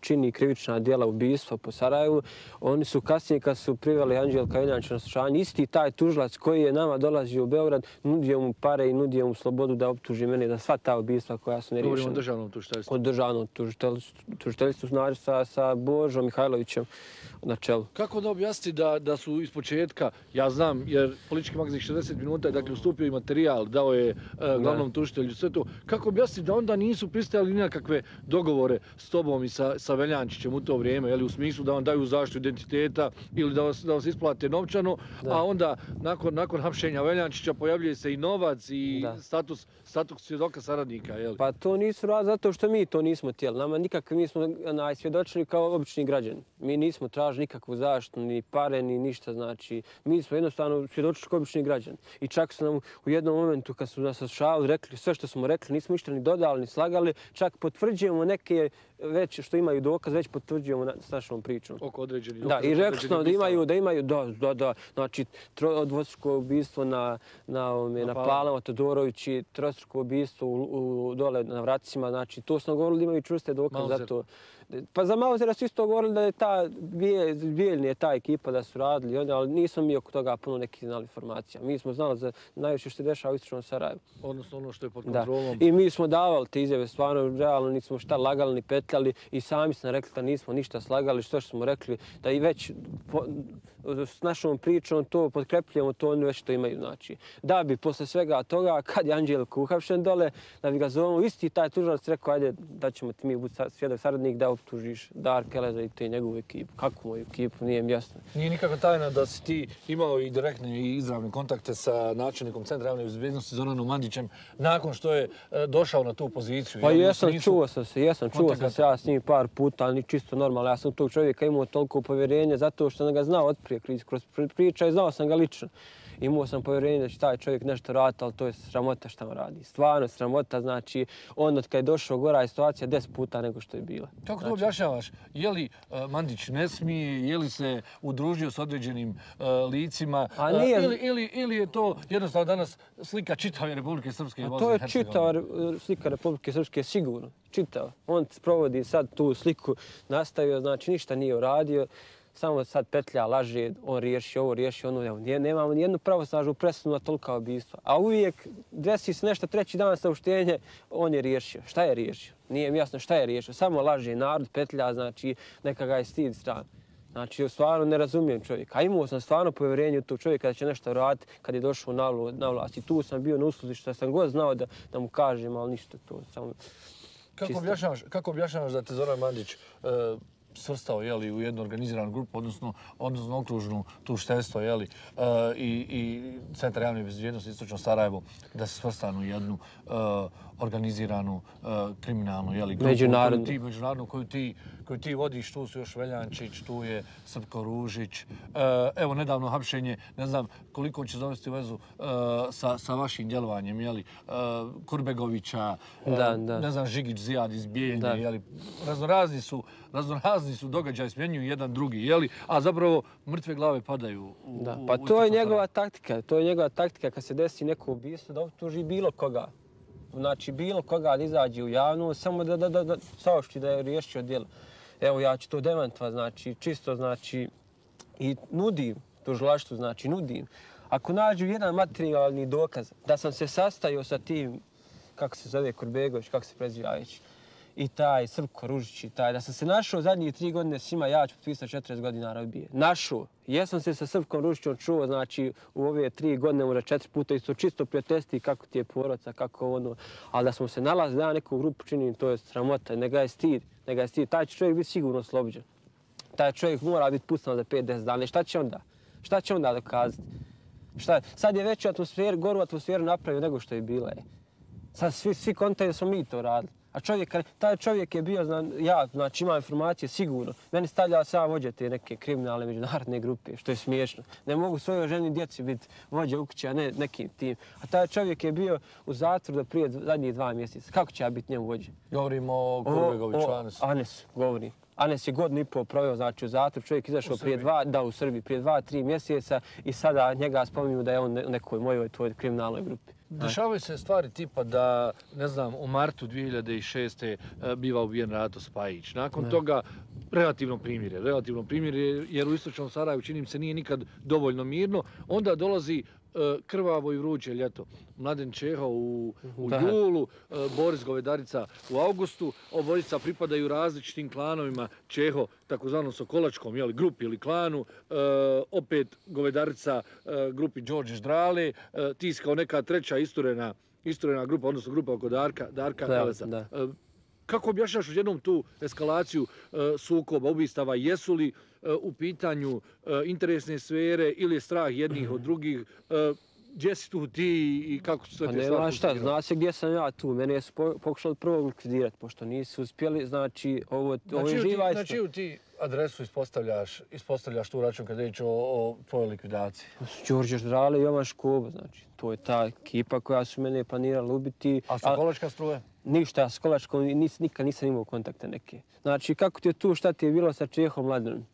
čini krivična dijela ubijstva po Sarajevu, oni su kasnije kad su priveli Anđelka Veljančića na slušanje, isti taj tužilac koji koji je nama dolazio u Beograd, nudio mu pare i nudio mu slobodu da optuži mene za sva ta ubistva koja su nerešena. Govorimo o državnom tužiteljstvu. O državnom tužiteljstvu, znači sa, sa Božom Mihajlovićem na čelu. Kako da objasniti da, da su iz početka, ja znam, jer politički magazin 60 minuta je dakle ustupio i materijal, dao je uh, glavnom tužitelju sve to. Kako objasniti da onda nisu pristajali nikakve dogovore s tobom i sa, sa Veljančićem u to vrijeme, jeli, u smislu da vam daju zaštitu identiteta ili da vas, da vas isplate novčano, da. a onda nakon, nakon hapšenja Veljančića pojavljuje se i novac i da. status, status svjedoka saradnika. Jeli? Pa to nisu raz zato što mi to nismo tijeli. Nama nikakve mi smo najsvjedočili kao obični građani. Mi nismo tražili nikakvu zaštitu, ni pare, ni ništa. Znači, mi smo jednostavno svjedočili kao obični građani. I čak su nam u jednom momentu kad su nas saslušavali, rekli sve što smo rekli, nismo ništa ni dodali, ni slagali, čak potvrđujemo neke već što imaju dokaz, već potvrđujemo na, s našom pričom. Oko određenih Da, i rekli smo da imaju, da imaju, da, da, da, znači, dvostruko ubistvo na, na, ovome, na, na Palama Todorović i trostruko ubistvo u, u, dole na vracima, znači, to smo govorili imaju čvrste dokaze za to. Pa za Mauzera su isto govorili da je ta Bijeljni je ta ekipa da su radili, onda, ali nismo mi oko toga puno nekih znali informacija. Mi smo znali za najviše što se dešava u Istočnom Sarajevu. Odnosno ono što je pod kontrolom. Da. I mi smo davali te izjave, stvarno, realno nismo šta lagali ni petljali i sami smo rekli da nismo ništa slagali, što smo rekli da i već po, s našom pričom to podkrepljujemo, to oni već što imaju. Znači, da bi posle svega toga, kad je Anđelko uhapšen dole, da bi ga zovemo, isti taj tužalac rekao, ajde, da ćemo ti mi biti svjedok saradnik da optužiš Dar Keleza i te njegovu ekipu. Kako moju ekipu, nije mi jasno. Nije nikako tajna da si ti imao i direktne i izravne kontakte sa načelnikom Centra javne bezbjednosti Zoranom Mandićem nakon što je e, došao na tu poziciju. Pa jesam, čuo sam se, jesam, čuo sam se ja s njim par puta, ali ni čisto normalno. Ja sam tog čovjeka imao toliko povjerenja zato što sam ga znao otprije kroz priča i znao sam ga lično imao sam povjerenje da će taj čovjek nešto raditi, ali to je sramota što on radi. Stvarno sramota, znači on od kada je došao gora je situacija deset puta nego što je bila. Kako znači, to objašnjavaš? Je li uh, Mandić ne smije, je li se udružio s određenim uh, licima? A nije... Uh, ili, ili, ili je to jednostavno danas slika čitave Republike Srpske i Bosne To je čitava slika Republike Srpske, sigurno. Čitava. On sprovodi sad tu sliku, nastavio, znači ništa nije uradio samo sad petlja, laže, on riješi ovo, riješi ono, evo, nemamo nijednu pravosnažnu presudu na tolika ubistva. A uvijek desi se nešto treći dan sa uštenje, on je riješio. Šta je riješio? Nije mi jasno šta je riješio. Samo laže, narod petlja, znači neka ga je stid stran. Znači, stvarno ne razumijem čovjeka. A imao sam stvarno povjerenje u tog čovjeka da će nešto raditi kad je došao na, na vlast. I tu sam bio na usluzi što sam god znao da, da mu kažem, ali ništa to. Samo kako objašnjavaš, kako objašnjavaš da te Zoran Mandić uh, svrstao jeli, u jednu organiziranu grupu, odnosno, odnosno okružnu tu štestvo jeli, uh, i, i Centar javne bezbjednosti Istočno Sarajevo da se svrstanu u jednu uh, organiziranu uh, kriminalnu jeli, grupu međunarodnu. Koju ti, međunarodnu koju ti, koju ti vodiš, tu su još Veljančić, tu je Srpko Ružić. Uh, evo, nedavno hapšenje, ne znam koliko će zavesti u vezu uh, sa, sa vašim djelovanjem, jeli, Kurbegovića, da, da. ne znam, Žigić Zijad iz Bijeljne, jeli, raznorazni su, raznorazni su događaj, smjenjuju jedan drugi, jeli, a zapravo mrtve glave padaju u, da, Pa u, to je njegova taktika, to je njegova taktika kad se desi neko ubistvo da optuži bilo koga znači bilo koga da izađe u javnu, samo da, da, da, da saošti da je riješio djelo. Evo ja ću to demantva, znači čisto znači i nudim tužilaštu, znači nudim. Ako nađu jedan materijalni dokaz da sam se sastavio sa tim, kako se zove Kurbegović, kako se preziva već, i taj Srpko Ružić i taj, da sam se našao zadnjih tri godine s njima, ja ću potpisati 40 godina robije. Našao. Jesam se sa Srpkom Ružićom čuo, znači, u ove tri godine, možda četiri puta, isto čisto prijateljsti kako ti je poroca, kako ono, ali da smo se nalazili, da neku grupu činim, to je sramota, ne ga je stid, ne ga je stid. Taj će čovjek biti sigurno oslobođen. Taj čovjek mora biti pustan za 5-10 dana. Šta će onda? Šta će onda dokazati? Šta? Sad je veću atmosferu, goru atmosferu napravio nego što je bila. Sad svi, svi kontaju da smo mi to radili. A čovjek, taj čovjek je bio, zna, ja, znači ima informacije sigurno. Meni stavlja se ja vođa te neke kriminalne međunarodne grupe, što je smiješno. Ne mogu svojoj ženi djeci biti vođa u kući, a ne nekim tim. A taj čovjek je bio u zatvoru do prije zadnjih dva mjeseca. Kako će ja biti njemu vođa? Govorimo o Kurbegoviću, Anesu. Anes, govori. Anes je godinu i pol proveo znači, u zatvoru. Čovjek izašao prije dva, da, u Srbiji, prije dva, tri mjeseca i sada njega spominju da je on nekoj mojoj tvojoj kriminalnoj grupi. Dešavaju se stvari tipa da, ne znam, u martu 2006. E, biva ubijen Rato Spajić. Nakon ne. toga relativno primjere, relativno primjere, jer u Istočnom Sarajevu činim se nije nikad dovoljno mirno. Onda dolazi E, krvavo i vruće ljeto. Mladen Čeho u, u julu, e, Boris Govedarica u augustu. Obojica pripadaju različitim klanovima Čeho, takozvanom Sokolačkom jeli, grupi ili klanu. E, opet Govedarica grupi Đorđe Ždrale. Ti kao neka treća isturena, isturena grupa, odnosno grupa oko Darka, Darka da, Eleza. Da. Kako objašnjaš u jednom tu eskalaciju sukoba, ubistava? Jesu li E, u pitanju e, interesne sfere ili je strah jednih od drugih, e, gdje si tu ti i kako su sve te stvari? Pa nema šta, zna se gdje sam ja tu. Mene su pokušali prvo likvidirati, pošto nisu uspjeli, znači ovo, ovo je živa isto. Znači ti adresu ispostavljaš, ispostavljaš tu račun kada je o, o tvojoj likvidaciji? Đorđe Ždrale i Jovan Škoba, znači. To je ta ekipa koja su mene planirali ubiti. A Sokoločka struje? Ništa, s Kolačkom nis, nikad nisam imao kontakte neke. Znači, kako ti je tu, šta ti je bilo sa Čehom Mladinom?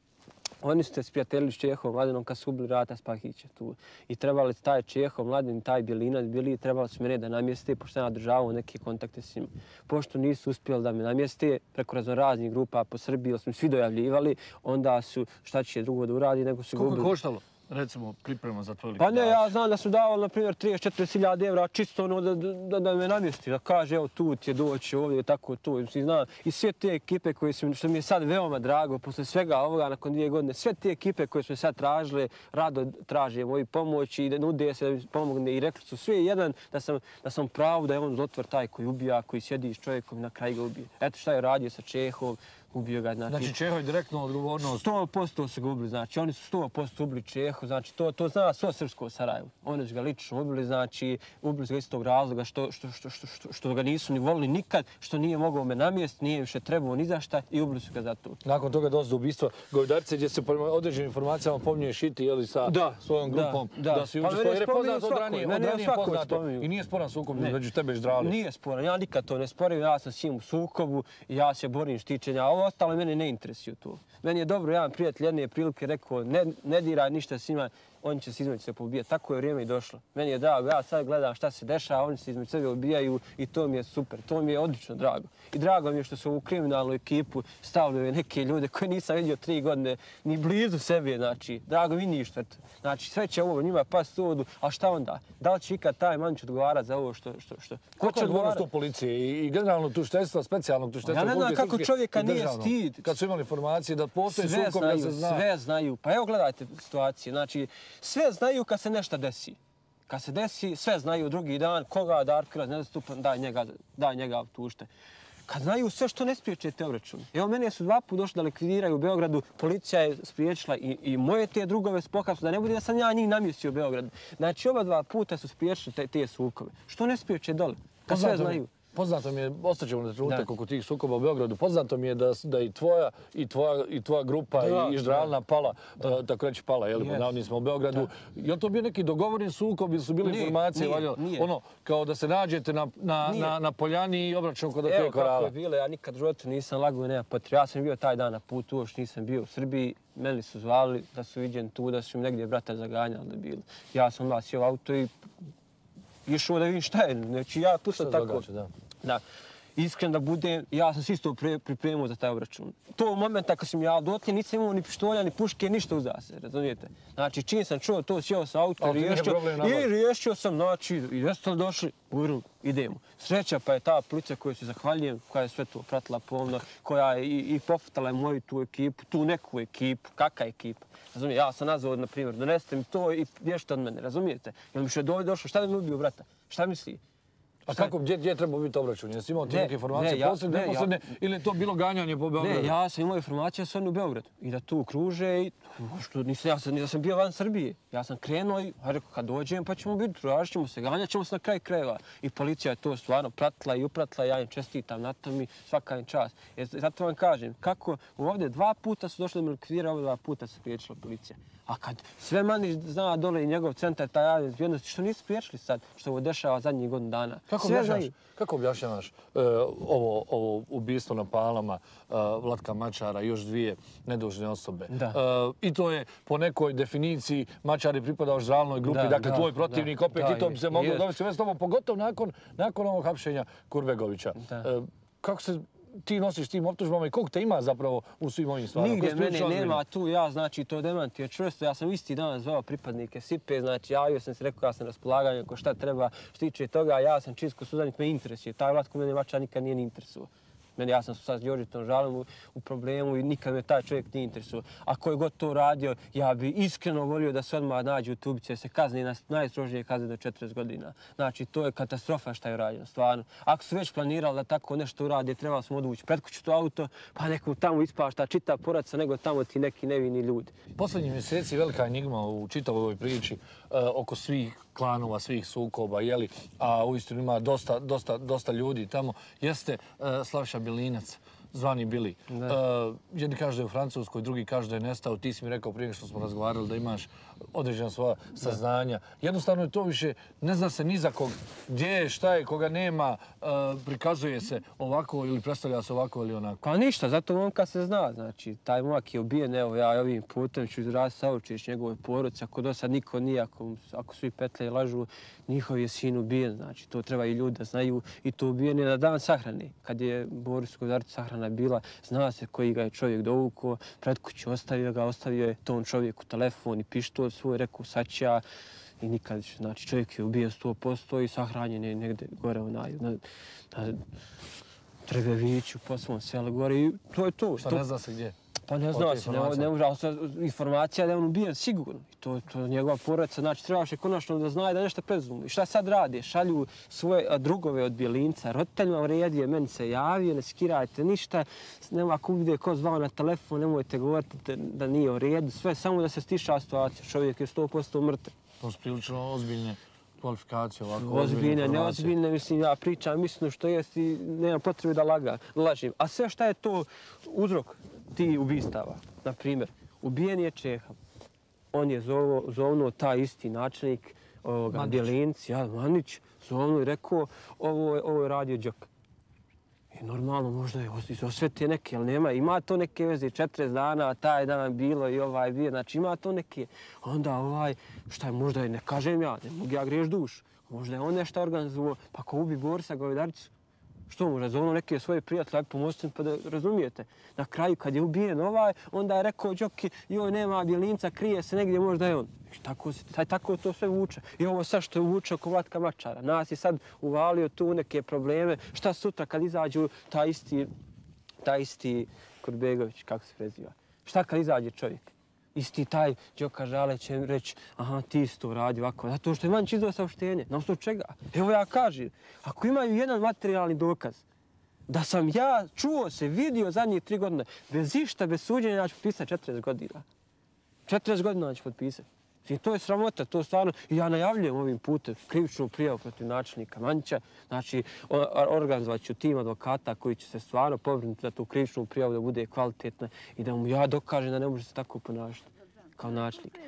Oni su te sprijateljili s Čehom Mladinom kad su ubili Rata Spahića tu. I trebali taj Čehov Mladin, taj Bjelinac bili, trebali su mene da namjeste, pošto sam državao neke kontakte s njim. Pošto nisu uspjeli da me namjeste, preko raznih grupa po Srbiji, smo svi dojavljivali, onda su, šta će drugo da uradi, nego su Koliko je koštalo? Recimo, priprema za tvoj likvidaciju? Pa ne, ja znam da su davali, na primjer, 34.000 evra, čisto ono da, da, da me namjesti, da kaže, evo, tu ti je doći ovdje, tako to. I, znam, I sve te ekipe koje su, što mi je sad veoma drago, posle svega ovoga, nakon dvije godine, sve te ekipe koje su sad tražile, rado traže moju pomoć i da nude se da mi pomogne i rekli su sve jedan da sam, da sam pravo da je on zotvor taj koji ubija, koji sjedi s čovjekom i na kraju ga ubije. Eto šta je radio sa Čehom, ubio ga. Znači, znači Čeho je direktno odgovornost? 100% su ga ubili, znači oni su 100% ubili Čeho, znači to, to zna svo srpsko Sarajevo. Oni su ga lično ubili, znači ubili su ga iz tog razloga što, što, što, što, što, što ga nisu ni volili nikad, što nije mogao me namijest, nije više trebao ni za šta i ubili su ga za to. Nakon toga došlo do ubistva Gojdarce gdje se po određenim informacijama pominje Šiti jeli, sa da, svojom grupom da, da. da si učestvovao. Jer je poznat od ranije, od ranije poznato. I nije sporan sukob među tebe i Zdravlje. Nije sporan, ja nikad to ne sporim, ja sam s njim u sukobu, ja se borim štićenja, ovo ostalo mene ne interesuju tu. Meni je dobro, jedan prijatelj jedne prilike rekao, ne, ne diraj ništa s njima, oni će se između se pobijati. Tako je vrijeme i došlo. Meni je drago, ja sad gledam šta se dešava, oni se između sebe ubijaju i to mi je super. To mi je odlično drago. I drago mi je što su u kriminalnu ekipu stavili neke ljude koje nisam vidio tri godine ni blizu sebe. Znači, drago mi ništa. Znači, sve će ovo njima pas sudu, a šta onda? Da li će ikad taj manč odgovarati za ovo što... što, što? Ko će odgovarati u policije i generalno tuštestva, specijalnog tuštestva? Ja ne znam kako čovjeka nije stid. Kad su imali informacije da postoje sukob, da se zna. Sve znaju. Pa evo gledajte situacije. Znači, sve znaju kad se nešto desi. Kad se desi, sve znaju drugi dan, koga da Arkela nezastupan, daj njega, daj njega tušte. Kad znaju sve što ne spriječe te obračune. Evo, mene su dva puta došli da likvidiraju u Beogradu, policija je spriječila i, i moje te drugove spokasu, da ne bude da sam ja njih namjestio u Beogradu. Znači, oba dva puta su spriječili te, te sukove. Što ne spriječe dole? Kad sve znaju poznato mi je, ostaćemo na trenutak oko tih sukoba u Beogradu, poznato mi je da, da i tvoja i tvoja, i tvoja grupa da, i Iždralna pala, da. tako reći pala, jel, yes. navodni smo u Beogradu. Da. Je li to bio neki dogovoren sukob ili su bile nije, informacije? Nije, valjda, nije. Ono, kao da se nađete na, na, na, na Poljani i obračun kod Evo, korala. Evo kako je bilo, ja nikad u životu nisam lagao i nema potreba. Ja sam bio taj dan na putu, još nisam bio u Srbiji. Meni su zvali da su viđen tu, da su im negdje brata zaganjali da bili. Ja sam vas u auto i išao da vidim šta je. Znači ja tu sam tako. Događa, da da iskren da budem, ja sam se isto pripremio za taj obračun. To u momenta kad sam ja dotlje, nisam imao ni pištolja, ni puške, ništa uza se, razumijete? Znači, čim sam čuo to, sjeo sam auto, riješio, i riješio sam, znači, i jeste li došli, uru, idemo. Sreća pa je ta policija koju se zahvaljujem, koja je sve to pratila pomno, koja je i, i pofutala moju tu ekipu, tu neku ekipu, kakva ekipa. Razumijete, ja sam nazvao, na primjer, donesite mi to i bježite od mene, razumijete? Jel mi što je došao, šta da mi ubio, brata? Šta misli? A kako, gdje, gdje treba biti obračun? Jesi imao ti neke informacije ne, posredne, ne, neposredne, ja, ili je to bilo ganjanje po Beogradu? Ne, ja sam imao informacije oni u Beogradu i da tu kruže i što nisam, ja sam, nisam sam bio van Srbije. Ja sam krenuo i rekao kad dođem pa ćemo biti, tražit ćemo se, ganjat ćemo se na kraj kreva. I policija je to stvarno pratila i upratila, ja im čestitam na to mi svaka im čas. Jer, zato vam kažem, kako ovdje dva puta su došli da me likvidiraju, ovdje dva puta se priječila policija. A kad sve mani zna dole i njegov centar, taj javni zbjednosti, što nisu priječili sad, što ovo dešava zadnjih godina dana? Kako sve objašnjavaš, kako objašnjavaš uh, ovo, ovo ubijstvo na palama uh, Vlatka Mačara i još dvije nedužne osobe? Da. Uh, I to je po nekoj definiciji Mačar je pripadao žralnoj grupi, da, dakle da, tvoj protivnik, da, opet da, i to bi se moglo dovesti s tobom, pogotovo nakon, nakon ovog hapšenja Kurbegovića. Da. Kako se ti nosiš tim optužbama i koliko te ima zapravo u svim ovim stvarima? Nigdje mene nema tu, ja znači to demantio čvrsto. Ja sam isti dan zvao pripadnike SIPE, znači javio sam se, rekao ja sam raspolaganje ko šta treba što tiče toga, ja sam čisto sudanik, me interesuje. Taj vlad ko mene vača nikad nije ni interesuo. Meni, ja sam sa Đorđetom žalim u, u, problemu i nikad me taj čovjek nije interesuo. Ako je god to radio, ja bi iskreno volio da se odmah nađe u tubice, se kazni na najstrožnije kazne do 40 godina. Znači, to je katastrofa šta je uradio, stvarno. Ako su već planirali da tako nešto uradi, trebalo smo odvući pred kuću to auto, pa nekom tamo ispašta čita poraca, nego tamo ti neki nevini ljudi. Poslednji mjeseci velika enigma u čitavoj ovoj priči e, oko svih klanova, svih sukoba, jeli, a uistinu ima dosta, dosta, dosta ljudi tamo, jeste uh, Slavša Bilinac, zvani Bili. Uh, jedni kaže da je u Francuskoj, drugi kaže da je nestao. Ti si mi rekao prije što smo razgovarali da imaš određena svoja saznanja. Jednostavno je to više, ne zna se ni za kog, gdje je, šta je, koga nema, e, prikazuje se ovako ili predstavlja se ovako ili onako. Pa ništa, zato momka se zna, znači, taj momak je ubijen, evo ja ovim putem ću izraziti saučeš njegove porodice, ako do sad niko nije, ako, ako svi petle i lažu, njihov je sin ubijen, znači, to treba i ljudi da znaju i to ubijen je na dan sahrane. Kad je Boris Kozarci sahrana bila, zna se koji ga je čovjek dovuko, pred kuću ostavio ga, ostavio je tom čovjeku telefon i pištol svoj, rekao sad će ja i nikad, znači čovjek je ubio 100% i sahranjen je negde gore onaj, na, na Trebeviću, po svom selu gore i to je to. Šta ne zna se gdje? Pa ne zna se, ne, ne može, ali informacija da je on ubijen sigurno. I to, to je njegova porodica, znači trebaš je konačno da zna da nešto prezum. I šta sad radi? Šalju svoje drugove od Bjelinca, roditelj vam redi, meni se javio, ne skirajte ništa, nema ako gdje ko zvao na telefon, nemojte govoriti da nije u redu, sve samo da se stiša situacija, čovjek je 100% mrtav. To su prilično ozbiljne kvalifikacije ovako. Ozbiljne, neozbiljne, mislim, ja pričam, mislim što jest i nema potrebe da laga, lažim. A sve šta je to uzrok ti ubistava? Na primjer, ubijen je Čeha. On je zovo, zovnuo taj isti načelnik, ovoga, Bjelinc, ja, Manić, zovnuo i rekao, ovo, ovo je radio Đoka. I normalno možda je osvete neke, ali nema, ima to neke veze, 40 dana, taj dan bilo i ovaj bio, znači ima to neke. Onda ovaj, šta je, možda je, ne kažem ja, ne mogu ja griješ duš, možda je on nešto organizuo, pa ko ubi Borisa Govedaricu, što mu razumno neke svoje prijatelje, pomozite pa da razumijete. Na kraju kad je ubijen ovaj, onda je rekao Đoki, joj nema bijelinca, krije se negdje, možda je on. I tako, taj, tako to sve vuče. I ovo sad što je vuče oko Vlatka Mačara. Nas je sad uvalio tu neke probleme. Šta sutra kad izađu ta isti, ta isti Kurbegović, kako se preziva? Šta kad izađe čovjek? Isti taj Đoka Žale će reći, aha, ti si to radi ovako. Zato što je Manić izdao saopštenje. Na osnovu čega? Evo ja kažem, ako imaju jedan materijalni dokaz, da sam ja čuo se, vidio zadnjih tri godine, bez išta, bez suđenja, ja ću potpisati 40 godina. 40 godina ću potpisati. I to je sramota, to stvarno, ja najavljujem ovim putem krivičnu prijavu protiv načelnika Manća. Znači, organizovat ću tim advokata koji će se stvarno pobrinuti za tu krivičnu prijavu da bude kvalitetna i da mu ja dokažem da ne može se tako ponašati kao načelnik.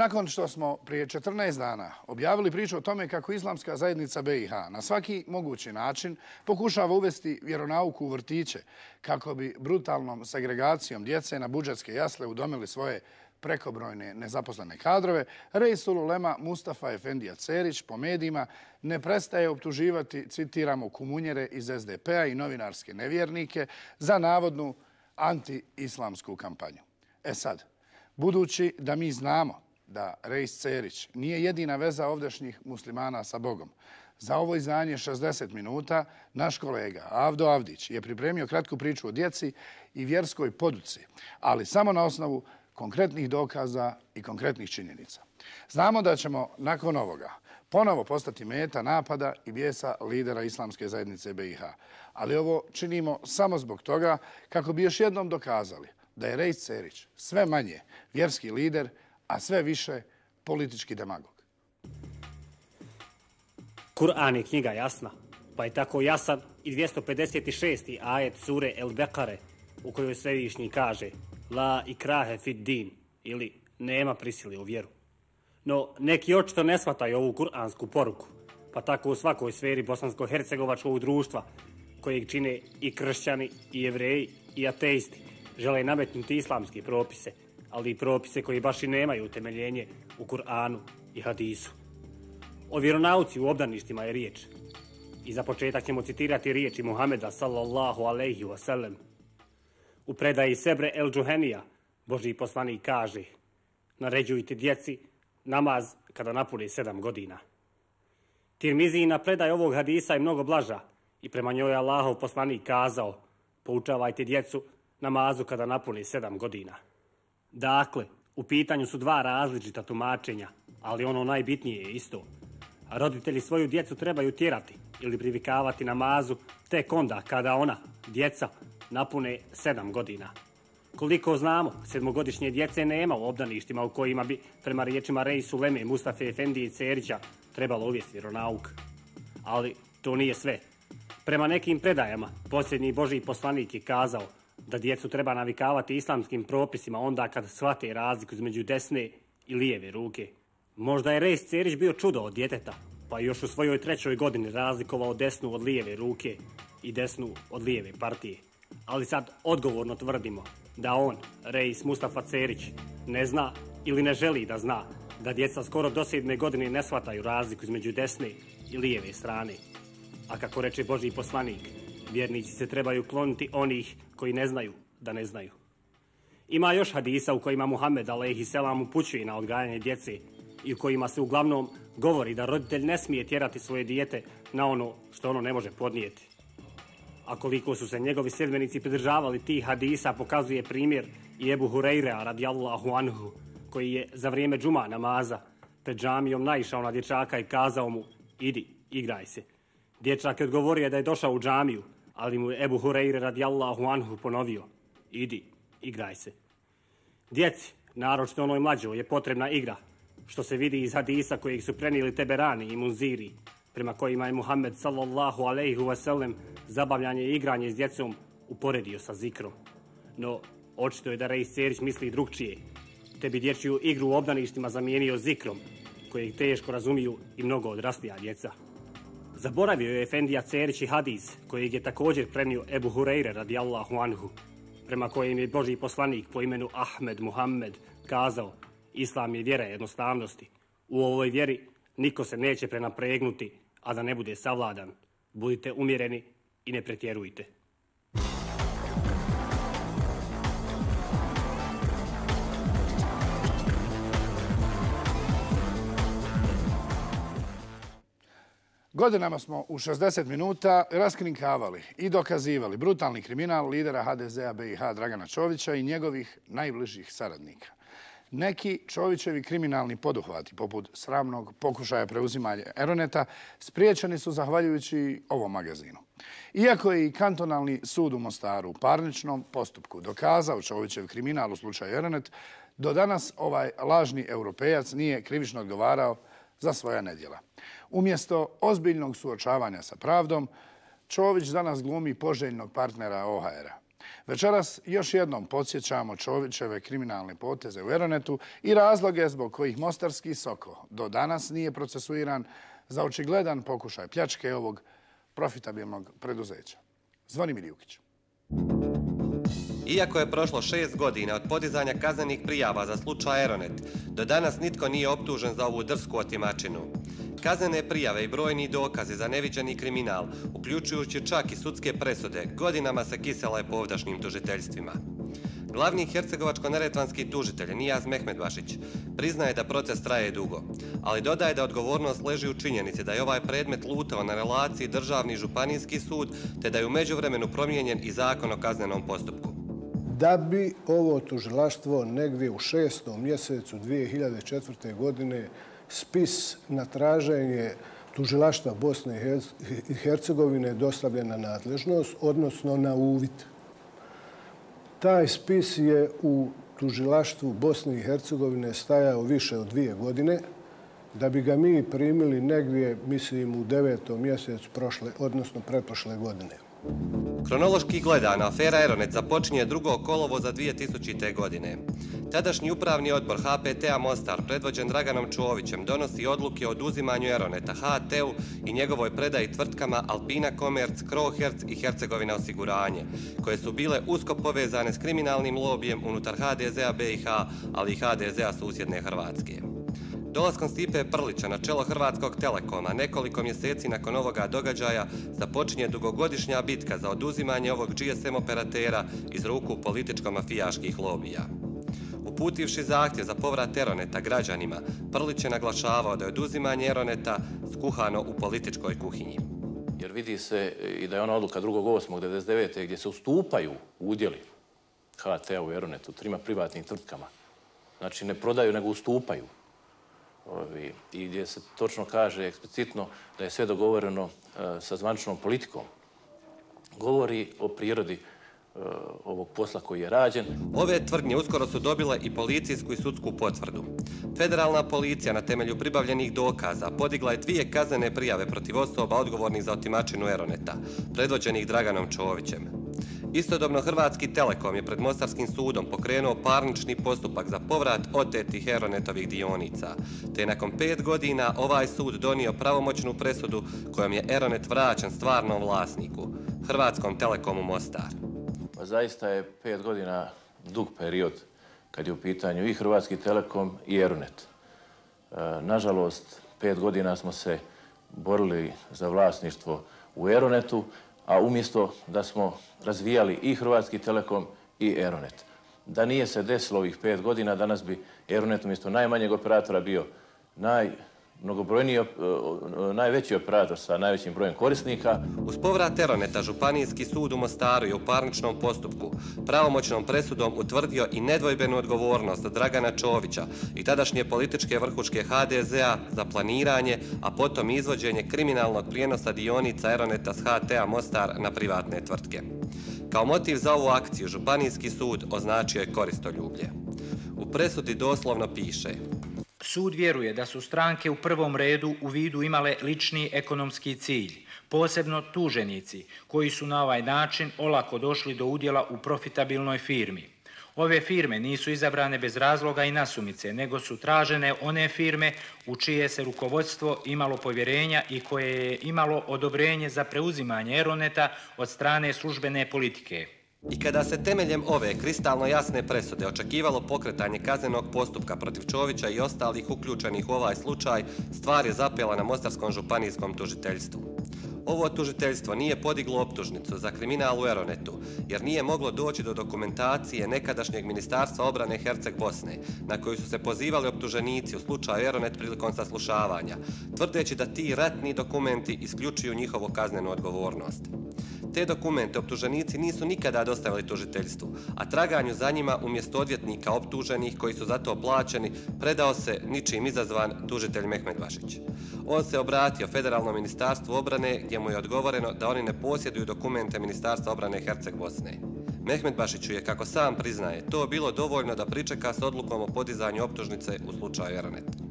Nakon što smo prije 14 dana objavili priču o tome kako islamska zajednica BiH na svaki mogući način pokušava uvesti vjeronauku u vrtiće kako bi brutalnom segregacijom djece na budžetske jasle udomili svoje prekobrojne nezaposlene kadrove, Rejsul Ulema Mustafa Efendija Cerić po medijima ne prestaje optuživati, citiramo, kumunjere iz SDP-a i novinarske nevjernike za navodnu anti-islamsku kampanju. E sad, budući da mi znamo da Rejs Cerić nije jedina veza ovdašnjih muslimana sa Bogom. Za ovo izdanje 60 minuta naš kolega Avdo Avdić je pripremio kratku priču o djeci i vjerskoj poduci, ali samo na osnovu konkretnih dokaza i konkretnih činjenica. Znamo da ćemo nakon ovoga ponovo postati meta napada i bijesa lidera islamske zajednice BiH. Ali ovo činimo samo zbog toga kako bi još jednom dokazali da je Rejs Cerić sve manje vjerski lider, a sve više politički demagog. Kur'an je knjiga jasna, pa je tako jasan i 256. ajet sure El Bekare, u kojoj svevišnji kaže La ikrahe fit din, ili nema prisili u vjeru. No, neki očito ne shvataju ovu kuransku poruku, pa tako u svakoj sferi bosansko-hercegovačkog društva, kojeg čine i kršćani, i jevreji, i ateisti, žele nametnuti islamske propise, ali i propise koji baš i nemaju utemeljenje u Kur'anu i Hadisu. O vjeronauci u obdaništima je riječ. I za početak ćemo citirati riječi Muhameda sallallahu alaihi wa sallam. U predaji Sebre el Džuhenija, Boži poslanik kaže naređujte djeci namaz kada napuni sedam godina. Tirmizi na predaj ovog hadisa je mnogo blaža i prema njoj Allahov poslanik kazao poučavajte djecu namazu kada napuni sedam godina. Dakle, u pitanju su dva različita tumačenja, ali ono najbitnije je isto. Roditelji svoju djecu trebaju tjerati ili privikavati namazu tek onda kada ona, djeca, napune sedam godina. Koliko znamo, sedmogodišnje djece nema u obdaništima u kojima bi, prema riječima Rej Leme, Mustafa Efendi i Cerića, trebalo uvijesti vjeronauk. Ali to nije sve. Prema nekim predajama, posljednji Boži poslanik je kazao da djecu treba navikavati islamskim propisima onda kad shvate razliku između desne i lijeve ruke. Možda je Rejs Cerić bio čudo od djeteta, pa još u svojoj trećoj godini razlikovao desnu od lijeve ruke i desnu od lijeve partije. Ali sad odgovorno tvrdimo da on, Rejs Mustafa Cerić, ne zna ili ne želi da zna da djeca skoro do sedme godine ne shvataju razliku između desne i lijeve strane. A kako reče Boži poslanik, vjernici se trebaju kloniti onih koji ne znaju da ne znaju. Ima još hadisa u kojima Muhammed a.s. upućuje na odgajanje djece i u kojima se uglavnom govori da roditelj ne smije tjerati svoje dijete na ono što ono ne može podnijeti. A koliko su se njegovi sedmenici pridržavali tih hadisa pokazuje primjer i Ebu Hureyre radijallahu anhu koji je za vrijeme džuma namaza pred džamijom naišao na dječaka i kazao mu idi, igraj se. Dječak je odgovorio da je došao u džamiju, ali mu je Ebu Hureyre radijallahu anhu ponovio idi, igraj se. Djeci, naročito onoj mlađoj, je potrebna igra, što se vidi iz hadisa kojeg su prenijeli Teberani i Munziri, prema kojima je Muhammed sallallahu alaihi wasallam zabavljanje i igranje s djecom uporedio sa zikrom. No, očito je da Rej Serić misli drugčije, te bi dječju igru u obdaništima zamijenio zikrom, kojeg teško razumiju i mnogo odrastija djeca. Zaboravio je Efendija Cerić i hadis, kojeg je također prenio Ebu Hureyre radijallahu anhu, prema kojem je Boži poslanik po imenu Ahmed Muhammed kazao Islam je vjera jednostavnosti. U ovoj vjeri niko se neće prenapregnuti, a da ne bude savladan. Budite umjereni i ne pretjerujte. Godinama smo u 60 minuta raskrinkavali i dokazivali brutalni kriminal lidera HDZ-a BiH Dragana Čovića i njegovih najbližih saradnika. Neki Čovićevi kriminalni poduhvati, poput sramnog pokušaja preuzimanja Eroneta, spriječeni su zahvaljujući ovom magazinu. Iako je i kantonalni sud u Mostaru u parničnom postupku dokazao Čovićev kriminal u slučaju Eronet, do danas ovaj lažni europejac nije krivično odgovarao za svoja nedjela. Umjesto ozbiljnog suočavanja sa pravdom, Čović danas glumi poželjnog partnera OHR-a. Večeras još jednom podsjećamo Čovićeve kriminalne poteze u Eronetu i razloge zbog kojih Mostarski Soko do danas nije procesuiran za očigledan pokušaj pljačke ovog profitabilnog preduzeća. Zvonimir Jukić. Iako je prošlo šest godina od podizanja kaznenih prijava za slučaj Aeronet, do danas nitko nije optužen za ovu drsku otimačinu. Kaznene prijave i brojni dokaze za neviđeni kriminal, uključujući čak i sudske presude, godinama se kisela po ovdašnjim tužiteljstvima. Glavni hercegovačko-neretvanski tužitelj Nijaz Mehmedbašić priznaje da proces traje dugo, ali dodaje da odgovornost leži u činjenici da je ovaj predmet lutao na relaciji državni županijski sud, te da je umeđu vremenu promijenjen i zakon o kaznenom postupku. Da bi ovo tužilaštvo negdje u šestom mjesecu 2004. godine spis na traženje tužilaštva Bosne i Hercegovine dostavljena nadležnost, odnosno na uvid. Taj spis je u tužilaštvu Bosne i Hercegovine stajao više od dvije godine, da bi ga mi primili negdje, mislim, u devetom mjesecu prošle, odnosno preprošle godine. Kronološki gledana, afera Aeronet započinje drugo kolovo za 2000. godine. Tadašnji upravni odbor HPTA Mostar, predvođen Draganom Čuovićem, donosi odluke o oduzimanju Aeroneta HT-u i njegovoj predaji tvrtkama Alpina Komerc, Kroherc i Hercegovina osiguranje, koje su bile usko povezane s kriminalnim lobijem unutar HDZ-a BiH, ali i HDZ-a susjedne Hrvatske. Dolaskom Stipe Prlića na čelo Hrvatskog telekoma nekoliko mjeseci nakon ovoga događaja započinje dugogodišnja bitka za oduzimanje ovog GSM operatera iz ruku političko-mafijaških lobija. Uputivši zahtjev za povrat Eroneta građanima, Prlić je naglašavao da je oduzimanje Eroneta skuhano u političkoj kuhinji. Jer vidi se i da je ona odluka 2.8.99. gdje se ustupaju udjeli HT u Eronetu trima privatnim tvrtkama. Znači ne prodaju, nego ustupaju i gdje se točno kaže eksplicitno da je sve dogovoreno e, sa zvančnom politikom, govori o prirodi e, ovog posla koji je rađen. Ove tvrdnje uskoro su dobile i policijsku i sudsku potvrdu. Federalna policija na temelju pribavljenih dokaza podigla je dvije kaznene prijave protiv osoba odgovornih za otimačinu Eroneta, predvođenih Draganom Čovićem. Istodobno Hrvatski Telekom je pred Mostarskim sudom pokrenuo parnični postupak za povrat otetih Eronetovih dionica, te nakon pet godina ovaj sud donio pravomoćnu presudu kojom je Eronet vraćan stvarnom vlasniku, Hrvatskom Telekomu Mostar. Pa zaista je pet godina dug period kad je u pitanju i Hrvatski Telekom i Eronet. E, nažalost, pet godina smo se borili za vlasništvo u Eronetu, a umjesto da smo razvijali i Hrvatski Telekom i Eronet. Da nije se desilo ovih pet godina, danas bi Eronet umjesto najmanjeg operatora bio naj mnogobrojniji, e, najveći operator sa najvećim brojem korisnika. Uz povrat Eroneta, Županijski sud u Mostaru je u parničnom postupku pravomoćnom presudom utvrdio i nedvojbenu odgovornost Dragana Čovića i tadašnje političke vrhučke HDZ-a za planiranje, a potom izvođenje kriminalnog prijenosa dionica Eroneta s HT-a Mostar na privatne tvrtke. Kao motiv za ovu akciju, Županijski sud označio je koristoljublje. U presudi doslovno piše Sud vjeruje da su stranke u prvom redu u vidu imale lični ekonomski cilj, posebno tuženici koji su na ovaj način olako došli do udjela u profitabilnoj firmi. Ove firme nisu izabrane bez razloga i nasumice, nego su tražene one firme u čije se rukovodstvo imalo povjerenja i koje je imalo odobrenje za preuzimanje Eroneta od strane službene politike. I kada se temeljem ove kristalno jasne presude očekivalo pokretanje kaznenog postupka protiv Čovića i ostalih uključenih u ovaj slučaj, stvar je zapela na Mostarskom županijskom tužiteljstvu. Ovo tužiteljstvo nije podiglo optužnicu za kriminal u Eronetu, jer nije moglo doći do dokumentacije nekadašnjeg ministarstva obrane Herceg Bosne, na koju su se pozivali optuženici u slučaju Eronet prilikom saslušavanja, tvrdeći da ti ratni dokumenti isključuju njihovu kaznenu odgovornost. Te dokumente optuženici nisu nikada dostavili tužiteljstvu, a traganju za njima umjesto odvjetnika optuženih koji su zato plaćeni, predao se ničim izazvan tužitelj Mehmed Vašić. On se obratio Federalnom ministarstvu obrane gdje mu je odgovoreno da oni ne posjeduju dokumente Ministarstva obrane Herceg Bosne. Mehmed Bašiću je, kako sam priznaje, to bilo dovoljno da pričeka s odlukom o podizanju optužnice u slučaju Eranet.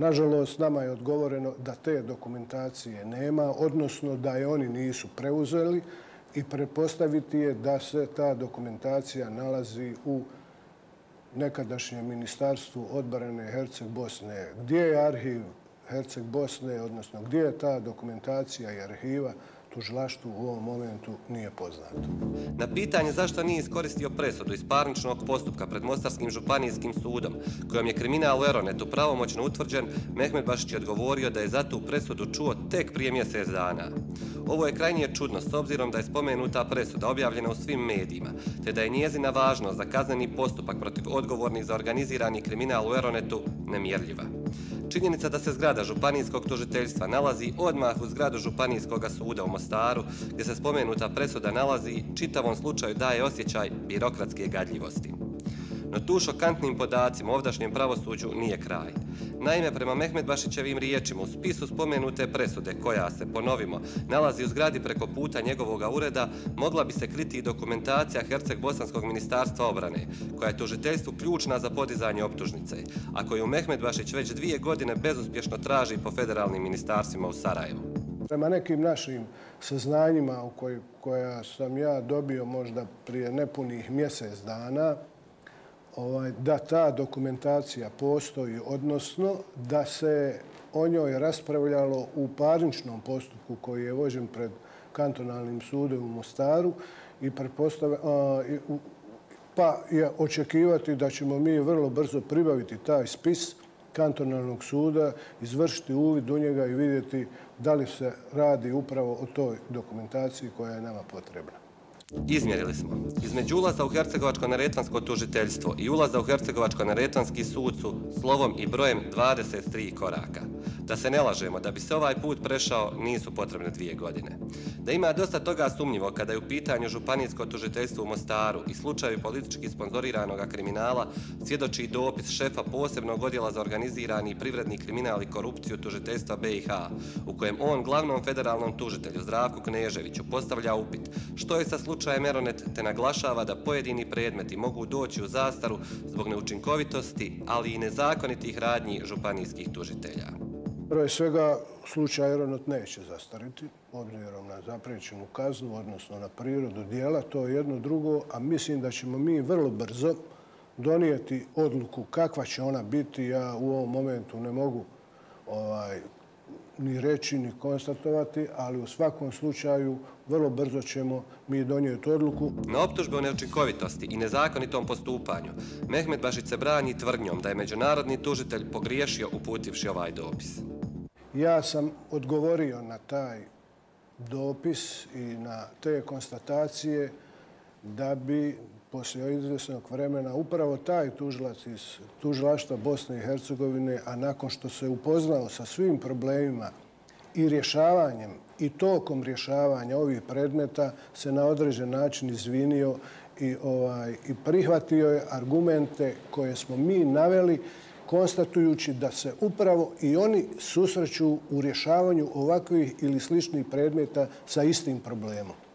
Nažalost, nama je odgovoreno da te dokumentacije nema, odnosno da je oni nisu preuzeli i prepostaviti je da se ta dokumentacija nalazi u nekadašnjem ministarstvu odbrane Herceg Bosne. Gdje je arhiv Herceg Bosne, odnosno gdje je ta dokumentacija i arhiva, tužilaštvu u ovom momentu nije poznato. Na pitanje zašto nije iskoristio presudu iz parničnog postupka pred Mostarskim županijskim sudom, kojom je kriminal u Eronetu pravomoćno utvrđen, Mehmed Bašić je odgovorio da je za tu presudu čuo tek prije mjesec dana. Ovo je krajnije čudno s obzirom da je spomenuta presuda objavljena u svim medijima, te da je njezina važnost za kazneni postupak protiv odgovornih za organizirani kriminal u Eronetu nemjerljiva. Činjenica da se zgrada Županijskog tužiteljstva nalazi odmah u zgradu Županijskog suda u Mostaru, gdje se spomenuta presuda nalazi, čitavom slučaju daje osjećaj birokratske gadljivosti. No tu šokantnim podacima ovdašnjem pravosuđu nije kraj. Naime, prema Mehmed Bašićevim riječima, u spisu spomenute presude koja se, ponovimo, nalazi u zgradi preko puta njegovog ureda, mogla bi se kriti i dokumentacija Herceg-Bosanskog ministarstva obrane, koja je tužiteljstvu ključna za podizanje optužnice, a koju Mehmed Bašić već dvije godine bezuspješno traži po federalnim ministarstvima u Sarajevu. Prema nekim našim saznanjima koja sam ja dobio možda prije nepunih mjesec dana, ovaj, da ta dokumentacija postoji, odnosno da se o njoj raspravljalo u parničnom postupku koji je vođen pred kantonalnim sudom u Mostaru i pa je očekivati da ćemo mi vrlo brzo pribaviti taj spis kantonalnog suda, izvršiti uvid u njega i vidjeti da li se radi upravo o toj dokumentaciji koja je nama potrebna. Izmjerili smo. Između ulaza u Hercegovačko-Neretvansko tužiteljstvo i ulaza u Hercegovačko-Neretvanski sud su slovom i brojem 23 koraka. Da se ne lažemo, da bi se ovaj put prešao, nisu potrebne dvije godine. Da ima dosta toga sumnjivo kada je u pitanju Županijsko tužiteljstvo u Mostaru i slučaju politički sponzoriranog kriminala, svjedoči dopis šefa posebnog odjela za organizirani privredni kriminal i korupciju tužiteljstva BiH, u kojem on glavnom federalnom tužitelju Zdravku Kneževiću postavlja upit što je sa slučajem slučaje Meronet te naglašava da pojedini predmeti mogu doći u zastaru zbog neučinkovitosti, ali i nezakonitih radnji županijskih tužitelja. Prvo svega, slučaj Aeronet neće zastariti, obzirom na zaprećenu kaznu, odnosno na prirodu dijela, to je jedno drugo, a mislim da ćemo mi vrlo brzo donijeti odluku kakva će ona biti. Ja u ovom momentu ne mogu ovaj, ni reći, ni konstatovati, ali u svakom slučaju vrlo brzo ćemo mi donijeti odluku. Na optužbe o neočinkovitosti i nezakonitom postupanju, Mehmet Bašić se brani tvrdnjom da je međunarodni tužitelj pogriješio uputivši ovaj dopis. Ja sam odgovorio na taj dopis i na te konstatacije da bi poslije izvjesnog vremena upravo taj tužilac iz tužilaštva Bosne i Hercegovine, a nakon što se upoznao sa svim problemima i rješavanjem i tokom rješavanja ovih predmeta se na određen način izvinio i, ovaj, i prihvatio je argumente koje smo mi naveli konstatujući da se upravo i oni susreću u rješavanju ovakvih ili sličnih predmeta sa istim problemom.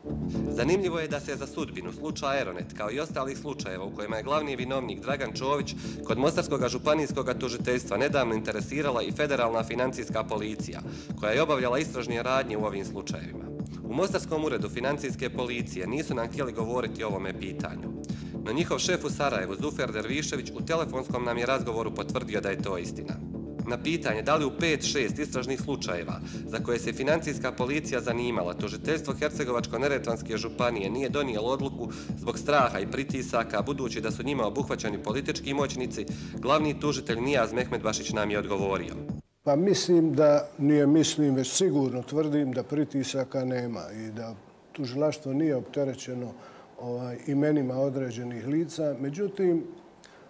Zanimljivo je da se za sudbinu slučaja Aeronet, kao i ostalih slučajeva u kojima je glavni vinovnik Dragan Čović, kod Mostarskog županijskog tužiteljstva nedavno interesirala i federalna financijska policija, koja je obavljala istražnje radnje u ovim slučajevima. U Mostarskom uredu financijske policije nisu nam htjeli govoriti o ovome pitanju. No njihov šef u Sarajevu, Zufer Dervišević, u telefonskom nam je razgovoru potvrdio da je to istina na pitanje da li u 5-6 istražnih slučajeva za koje se financijska policija zanimala, tužiteljstvo Hercegovačko-Neretvanske županije nije donijelo odluku zbog straha i pritisaka, budući da su njima obuhvaćeni politički moćnici, glavni tužitelj Nijaz Mehmed Bašić nam je odgovorio. Pa mislim da, nije mislim, već sigurno tvrdim da pritisaka nema i da tužilaštvo nije opterećeno ovaj, imenima određenih lica. Međutim,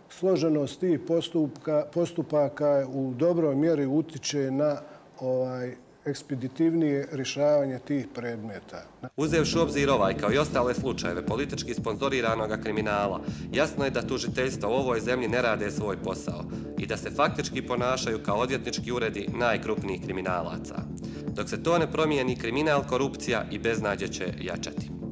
složenost tih postupka, postupaka u dobroj mjeri utiče na ovaj ekspeditivnije rješavanje tih predmeta. Uzevši obzir ovaj kao i ostale slučajeve politički sponzoriranog kriminala, jasno je da tužiteljstva u ovoj zemlji ne rade svoj posao i da se faktički ponašaju kao odvjetnički uredi najkrupnijih kriminalaca. Dok se to ne promijeni, kriminal, korupcija i beznađe će jačati.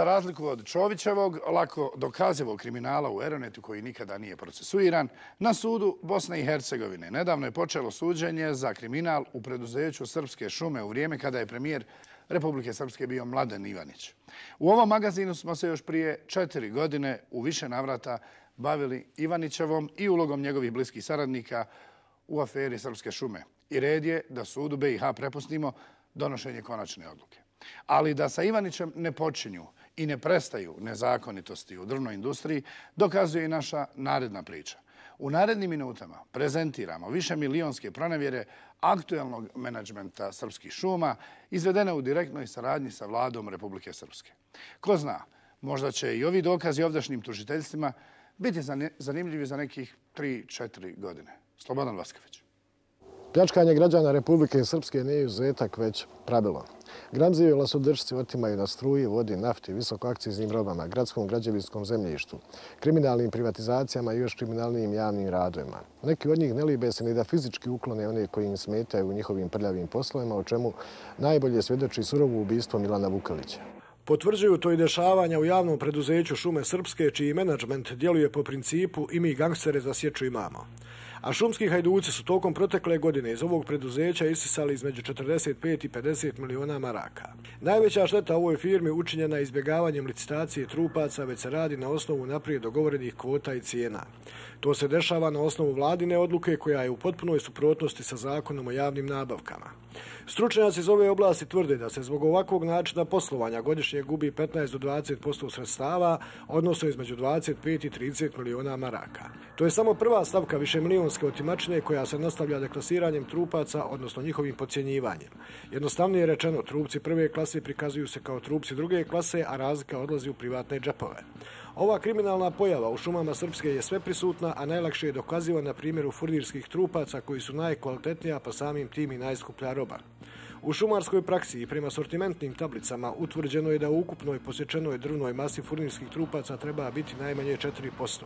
Za razliku od Čovićevog, lako dokazivog kriminala u Eronetu koji nikada nije procesuiran, na sudu Bosne i Hercegovine nedavno je počelo suđenje za kriminal u preduzeću Srpske šume u vrijeme kada je premijer Republike Srpske bio Mladen Ivanić. U ovom magazinu smo se još prije četiri godine u više navrata bavili Ivanićevom i ulogom njegovih bliskih saradnika u aferi Srpske šume. I red je da sudu BiH prepustimo donošenje konačne odluke. Ali da sa Ivanićem ne počinju i ne prestaju nezakonitosti u drvnoj industriji, dokazuje i naša naredna priča. U narednim minutama prezentiramo više milijonske pronevjere aktuelnog menadžmenta srpskih šuma izvedene u direktnoj saradnji sa vladom Republike Srpske. Ko zna, možda će i ovi dokazi ovdašnjim tužiteljstvima biti zanimljivi za nekih 3-4 godine. Slobodan Vasković. Pljačkanje građana Republike Srpske nije uzetak, već pravilo. Gramzivi lasodržci otimaju na struji, vodi, nafti, visokoakciznim robama, gradskom građevinskom zemljištu, kriminalnim privatizacijama i još kriminalnim javnim radovima. Neki od njih ne libe se ni da fizički uklone one koji im smetaju u njihovim prljavim poslovima, o čemu najbolje svjedoči surovu ubistvo Milana Vukalića. Potvrđuju to i dešavanja u javnom preduzeću Šume Srpske, čiji menadžment djeluje po principu i mi gangstere za sječu imamo a šumski hajduci su tokom protekle godine iz ovog preduzeća isisali između 45 i 50 miliona maraka. Najveća šteta ovoj firmi učinjena izbjegavanjem licitacije trupaca već se radi na osnovu naprijed dogovorenih kvota i cijena. To se dešava na osnovu vladine odluke koja je u potpunoj suprotnosti sa zakonom o javnim nabavkama. Stručnjaci iz ove oblasti tvrde da se zbog ovakvog načina poslovanja godišnje gubi 15 do 20% sredstava, odnosno između 25 i 30 miliona maraka. To je samo prva stavka više milijonske otimačine koja se nastavlja deklasiranjem trupaca, odnosno njihovim pocijenjivanjem. Jednostavnije rečeno, trupci prve klase prikazuju se kao trupci druge klase, a razlika odlazi u privatne džepove. Ova kriminalna pojava u šumama Srpske je sve prisutna, a najlakše je dokaziva na primjeru furnirskih trupaca koji su najkvalitetnija pa samim tim i najskuplja roba. U šumarskoj praksi i prema sortimentnim tablicama utvrđeno je da u ukupnoj posječenoj drvnoj masi furnirskih trupaca treba biti najmanje 4%.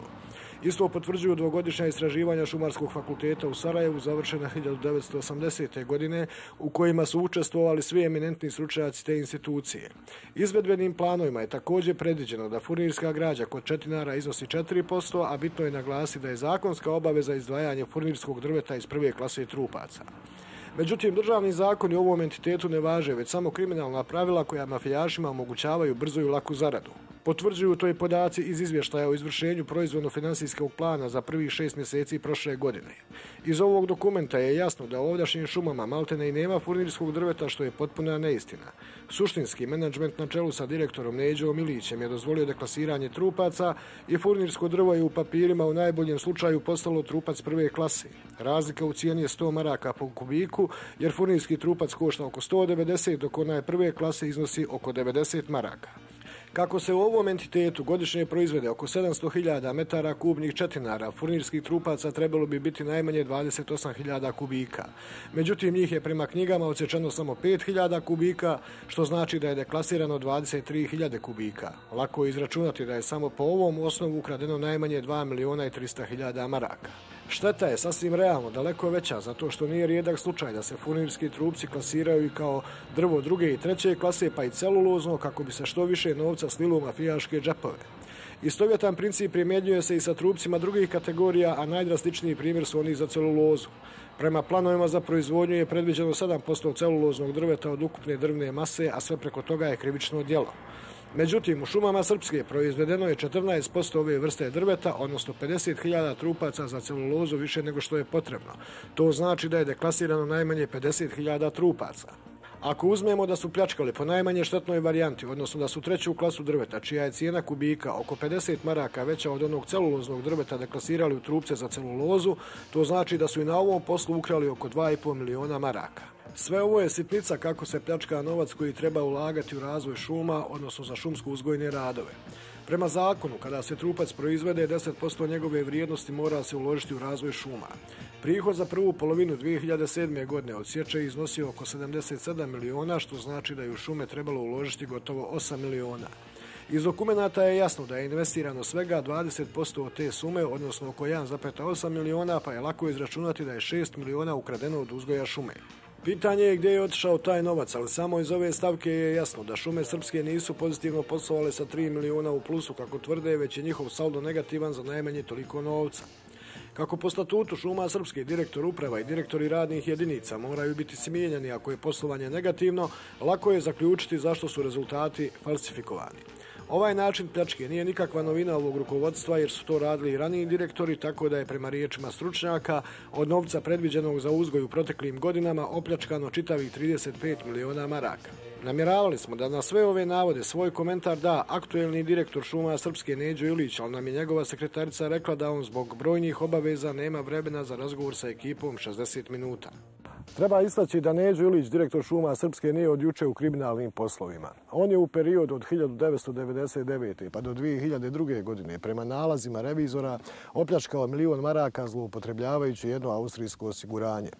Isto potvrđuju dvogodišnja istraživanja Šumarskog fakulteta u Sarajevu završena 1980. godine u kojima su učestvovali svi eminentni stručnjaci te institucije. Izvedbenim planovima je također predviđeno da furnirska građa kod četinara iznosi 4%, a bitno je naglasi da je zakonska obaveza izdvajanja furnirskog drveta iz prve klase trupaca. Međutim, državni zakoni u ovom entitetu ne važe, već samo kriminalna pravila koja mafijašima omogućavaju brzo i laku zaradu. Potvrđuju to i podaci iz izvještaja o izvršenju proizvodno-finansijskog plana za prvih šest mjeseci prošle godine. Iz ovog dokumenta je jasno da u ovdašnjim šumama Maltene i nema furnirskog drveta, što je potpuna neistina. Suštinski menadžment na čelu sa direktorom Neđom Milićem je dozvolio deklasiranje trupaca i furnirsko drvo je u papirima u najboljem slučaju postalo trupac prve klase. Razlika u cijeni je 100 maraka po kubiku, jer furnirski trupac košta oko 190, dok onaj prve klase iznosi oko 90 maraka. Kako se u ovom entitetu godišnje proizvede oko 700.000 metara kubnih četinara, furnirskih trupaca trebalo bi biti najmanje 28.000 kubika. Međutim, njih je prema knjigama odsečeno samo 5.000 kubika, što znači da je deklasirano 23.000 kubika. Lako je izračunati da je samo po ovom osnovu ukradeno najmanje 2 miliona i 300.000 maraka. Šteta je sasvim realno daleko veća zato što nije rijedak slučaj da se furnirski trupci klasiraju i kao drvo druge i treće klase pa i celulozno kako bi se što više novca slilo u mafijaške džepove. Istovjetan princip primjenjuje se i sa trupcima drugih kategorija, a najdrastičniji primjer su oni za celulozu. Prema planovima za proizvodnju je predviđeno 7% celuloznog drveta od ukupne drvne mase, a sve preko toga je krivično djelo. Međutim, u šumama Srpske proizvedeno je 14% ove vrste drveta, odnosno 50.000 trupaca za celulozu više nego što je potrebno. To znači da je deklasirano najmanje 50.000 trupaca. Ako uzmemo da su pljačkali po najmanje štetnoj varijanti, odnosno da su treću klasu drveta, čija je cijena kubika oko 50 maraka veća od onog celuloznog drveta da klasirali u trupce za celulozu, to znači da su i na ovom poslu ukrali oko 2,5 miliona maraka. Sve ovo je sitnica kako se pljačka novac koji treba ulagati u razvoj šuma, odnosno za šumsko uzgojne radove. Prema zakonu, kada se trupac proizvede, 10% njegove vrijednosti mora se uložiti u razvoj šuma. Prihod za prvu polovinu 2007. godine od sječe iznosio oko 77 miliona, što znači da je u šume trebalo uložiti gotovo 8 miliona. Iz dokumenta je jasno da je investirano svega 20% od te sume, odnosno oko 1,8 miliona, pa je lako izračunati da je 6 miliona ukradeno od uzgoja šume. Pitanje je gdje je otišao taj novac, ali samo iz ove stavke je jasno da šume srpske nisu pozitivno poslovale sa 3 miliona u plusu, kako tvrde, već je njihov saldo negativan za najmanje toliko novca. Kako po statutu šuma srpske direktor uprava i direktori radnih jedinica moraju biti smijenjeni ako je poslovanje negativno, lako je zaključiti zašto su rezultati falsifikovani. Ovaj način pljačke nije nikakva novina ovog rukovodstva jer su to radili i raniji direktori, tako da je prema riječima stručnjaka od novca predviđenog za uzgoj u proteklim godinama opljačkano čitavih 35 miliona maraka. Namjeravali smo da na sve ove navode svoj komentar da aktuelni direktor šuma Srpske Neđo Ilić, ali nam je njegova sekretarica rekla da on zbog brojnih obaveza nema vremena za razgovor sa ekipom 60 minuta. Treba istaći da Neđo Ilić, direktor šuma Srpske, nije od juče u kriminalnim poslovima. On je u periodu od 1999. pa do 2002. godine prema nalazima revizora opljačkao milion maraka zloupotrebljavajući jedno austrijsko osiguranje.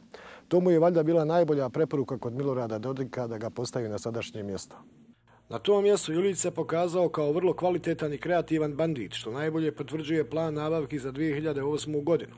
To mu je valjda bila najbolja preporuka kod Milorada Dodika da ga postavi na sadašnje mjesto. Na tom mjestu Julić se pokazao kao vrlo kvalitetan i kreativan bandit, što najbolje potvrđuje plan nabavki za 2008. godinu.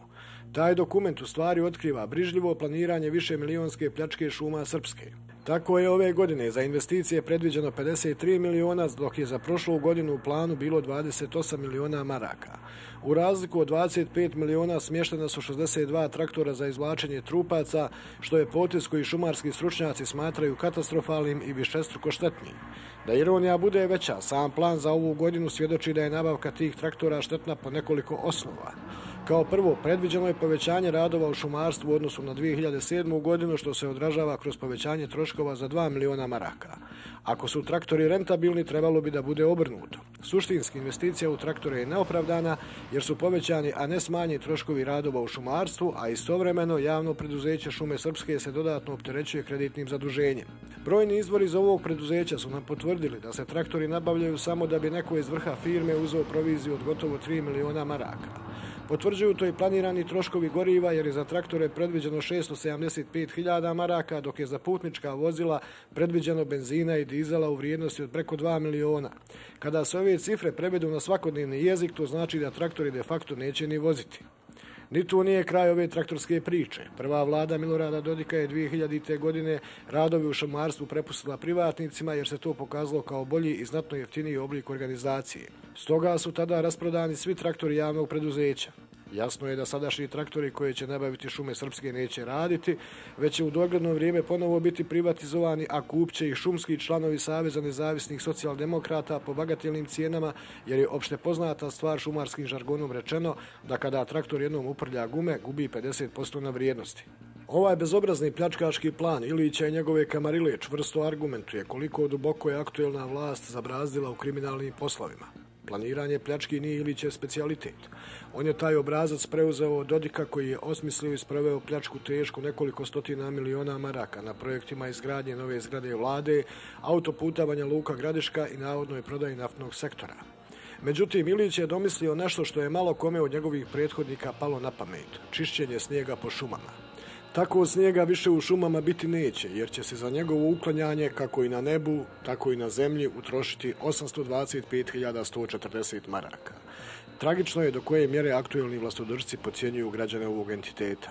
Taj dokument u stvari otkriva brižljivo planiranje više milijonske pljačke šuma Srpske. Tako je ove godine za investicije predviđeno 53 miliona, dok je za prošlu godinu u planu bilo 28 miliona maraka. U razliku od 25 miliona smještena su 62 traktora za izvlačenje trupaca, što je potis koji šumarski stručnjaci smatraju katastrofalnim i višestruko štetnim. Da ironija bude veća, sam plan za ovu godinu svjedoči da je nabavka tih traktora štetna po nekoliko osnova. Kao prvo, predviđeno je povećanje radova u šumarstvu u odnosu na 2007. godinu, što se odražava kroz povećanje troškova za 2 miliona maraka. Ako su traktori rentabilni, trebalo bi da bude obrnuto. Suštinski investicija u traktore je neopravdana, jer su povećani, a ne smanji troškovi radova u šumarstvu, a istovremeno javno preduzeće Šume Srpske se dodatno opterećuje kreditnim zaduženjem. Brojni izvori iz ovog preduzeća su nam potvrdili da se traktori nabavljaju samo da bi neko iz vrha firme uzeo proviziju od gotovo 3 miliona maraka. Potvrđuju to i planirani troškovi goriva jer je za traktore predviđeno 675.000 maraka, dok je za putnička vozila predviđeno benzina i dizela u vrijednosti od preko 2 miliona. Kada se ove cifre prevedu na svakodnevni jezik, to znači da traktori de facto neće ni voziti. Ni tu nije kraj ove traktorske priče. Prva vlada Milorada Dodika je 2000. godine radovi u šumarstvu prepustila privatnicima jer se to pokazalo kao bolji i znatno jeftiniji oblik organizacije. Stoga su tada rasprodani svi traktori javnog preduzeća. Jasno je da sadašnji traktori koje će nabaviti šume srpske neće raditi, već će u dogledno vrijeme ponovo biti privatizovani, a kupće i šumski članovi Saveza nezavisnih socijaldemokrata po bagatelnim cijenama, jer je opšte poznata stvar šumarskim žargonom rečeno da kada traktor jednom uprlja gume, gubi 50% na vrijednosti. Ovaj bezobrazni pljačkaški plan Ilića i njegove kamarile čvrsto argumentuje koliko duboko je aktuelna vlast zabrazdila u kriminalnim poslovima. Planiranje pljački nije Ilićev specialitet. On je taj obrazac preuzeo od Dodika koji je osmislio i sproveo pljačku tešku nekoliko stotina miliona maraka na projektima izgradnje nove zgrade vlade, autoputavanja Luka Gradiška i navodnoj prodaji naftnog sektora. Međutim, Ilić je domislio nešto što je malo kome od njegovih prethodnika palo na pamet, čišćenje snijega po šumama. Tako snijega više u šumama biti neće, jer će se za njegovo uklanjanje, kako i na nebu, tako i na zemlji, utrošiti 825.140 maraka. Tragično je do koje mjere aktuelni vlastodržci pocijenjuju građane ovog entiteta.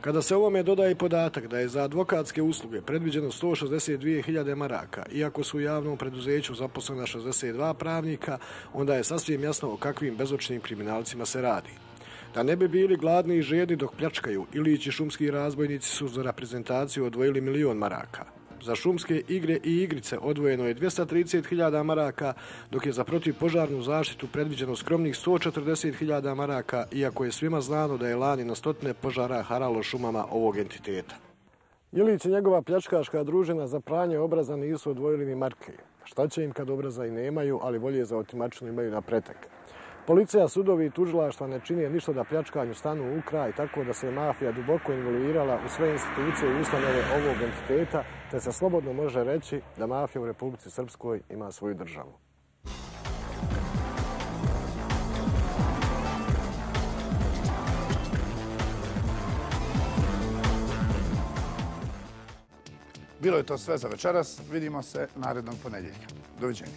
Kada se ovome dodaje i podatak da je za advokatske usluge predviđeno 162.000 maraka, iako su u javnom preduzeću zaposlena 62 pravnika, onda je sasvim jasno o kakvim bezočnim kriminalcima se radi. Da ne bi bili gladni i žedni dok pljačkaju, Ilić i šumski razbojnici su za reprezentaciju odvojili milion maraka. Za šumske igre i igrice odvojeno je 230.000 maraka, dok je za protivpožarnu zaštitu predviđeno skromnih 140.000 maraka, iako je svima znano da je lani na stotne požara haralo šumama ovog entiteta. Ilić i njegova pljačkaška družina za pranje obraza nisu odvojili ni marke. Šta će im kad obraza i nemaju, ali volje za otimačinu imaju na pretek. Policija, sudovi i tužilaštva ne činije ništa da pljačkanju stanu u kraj, tako da se mafija duboko involuirala u sve institucije i ustanove ovog entiteta, te se slobodno može reći da mafija u Republici Srpskoj ima svoju državu. Bilo je to sve za večeras. Vidimo se narednog ponedjeljka. Doviđenja.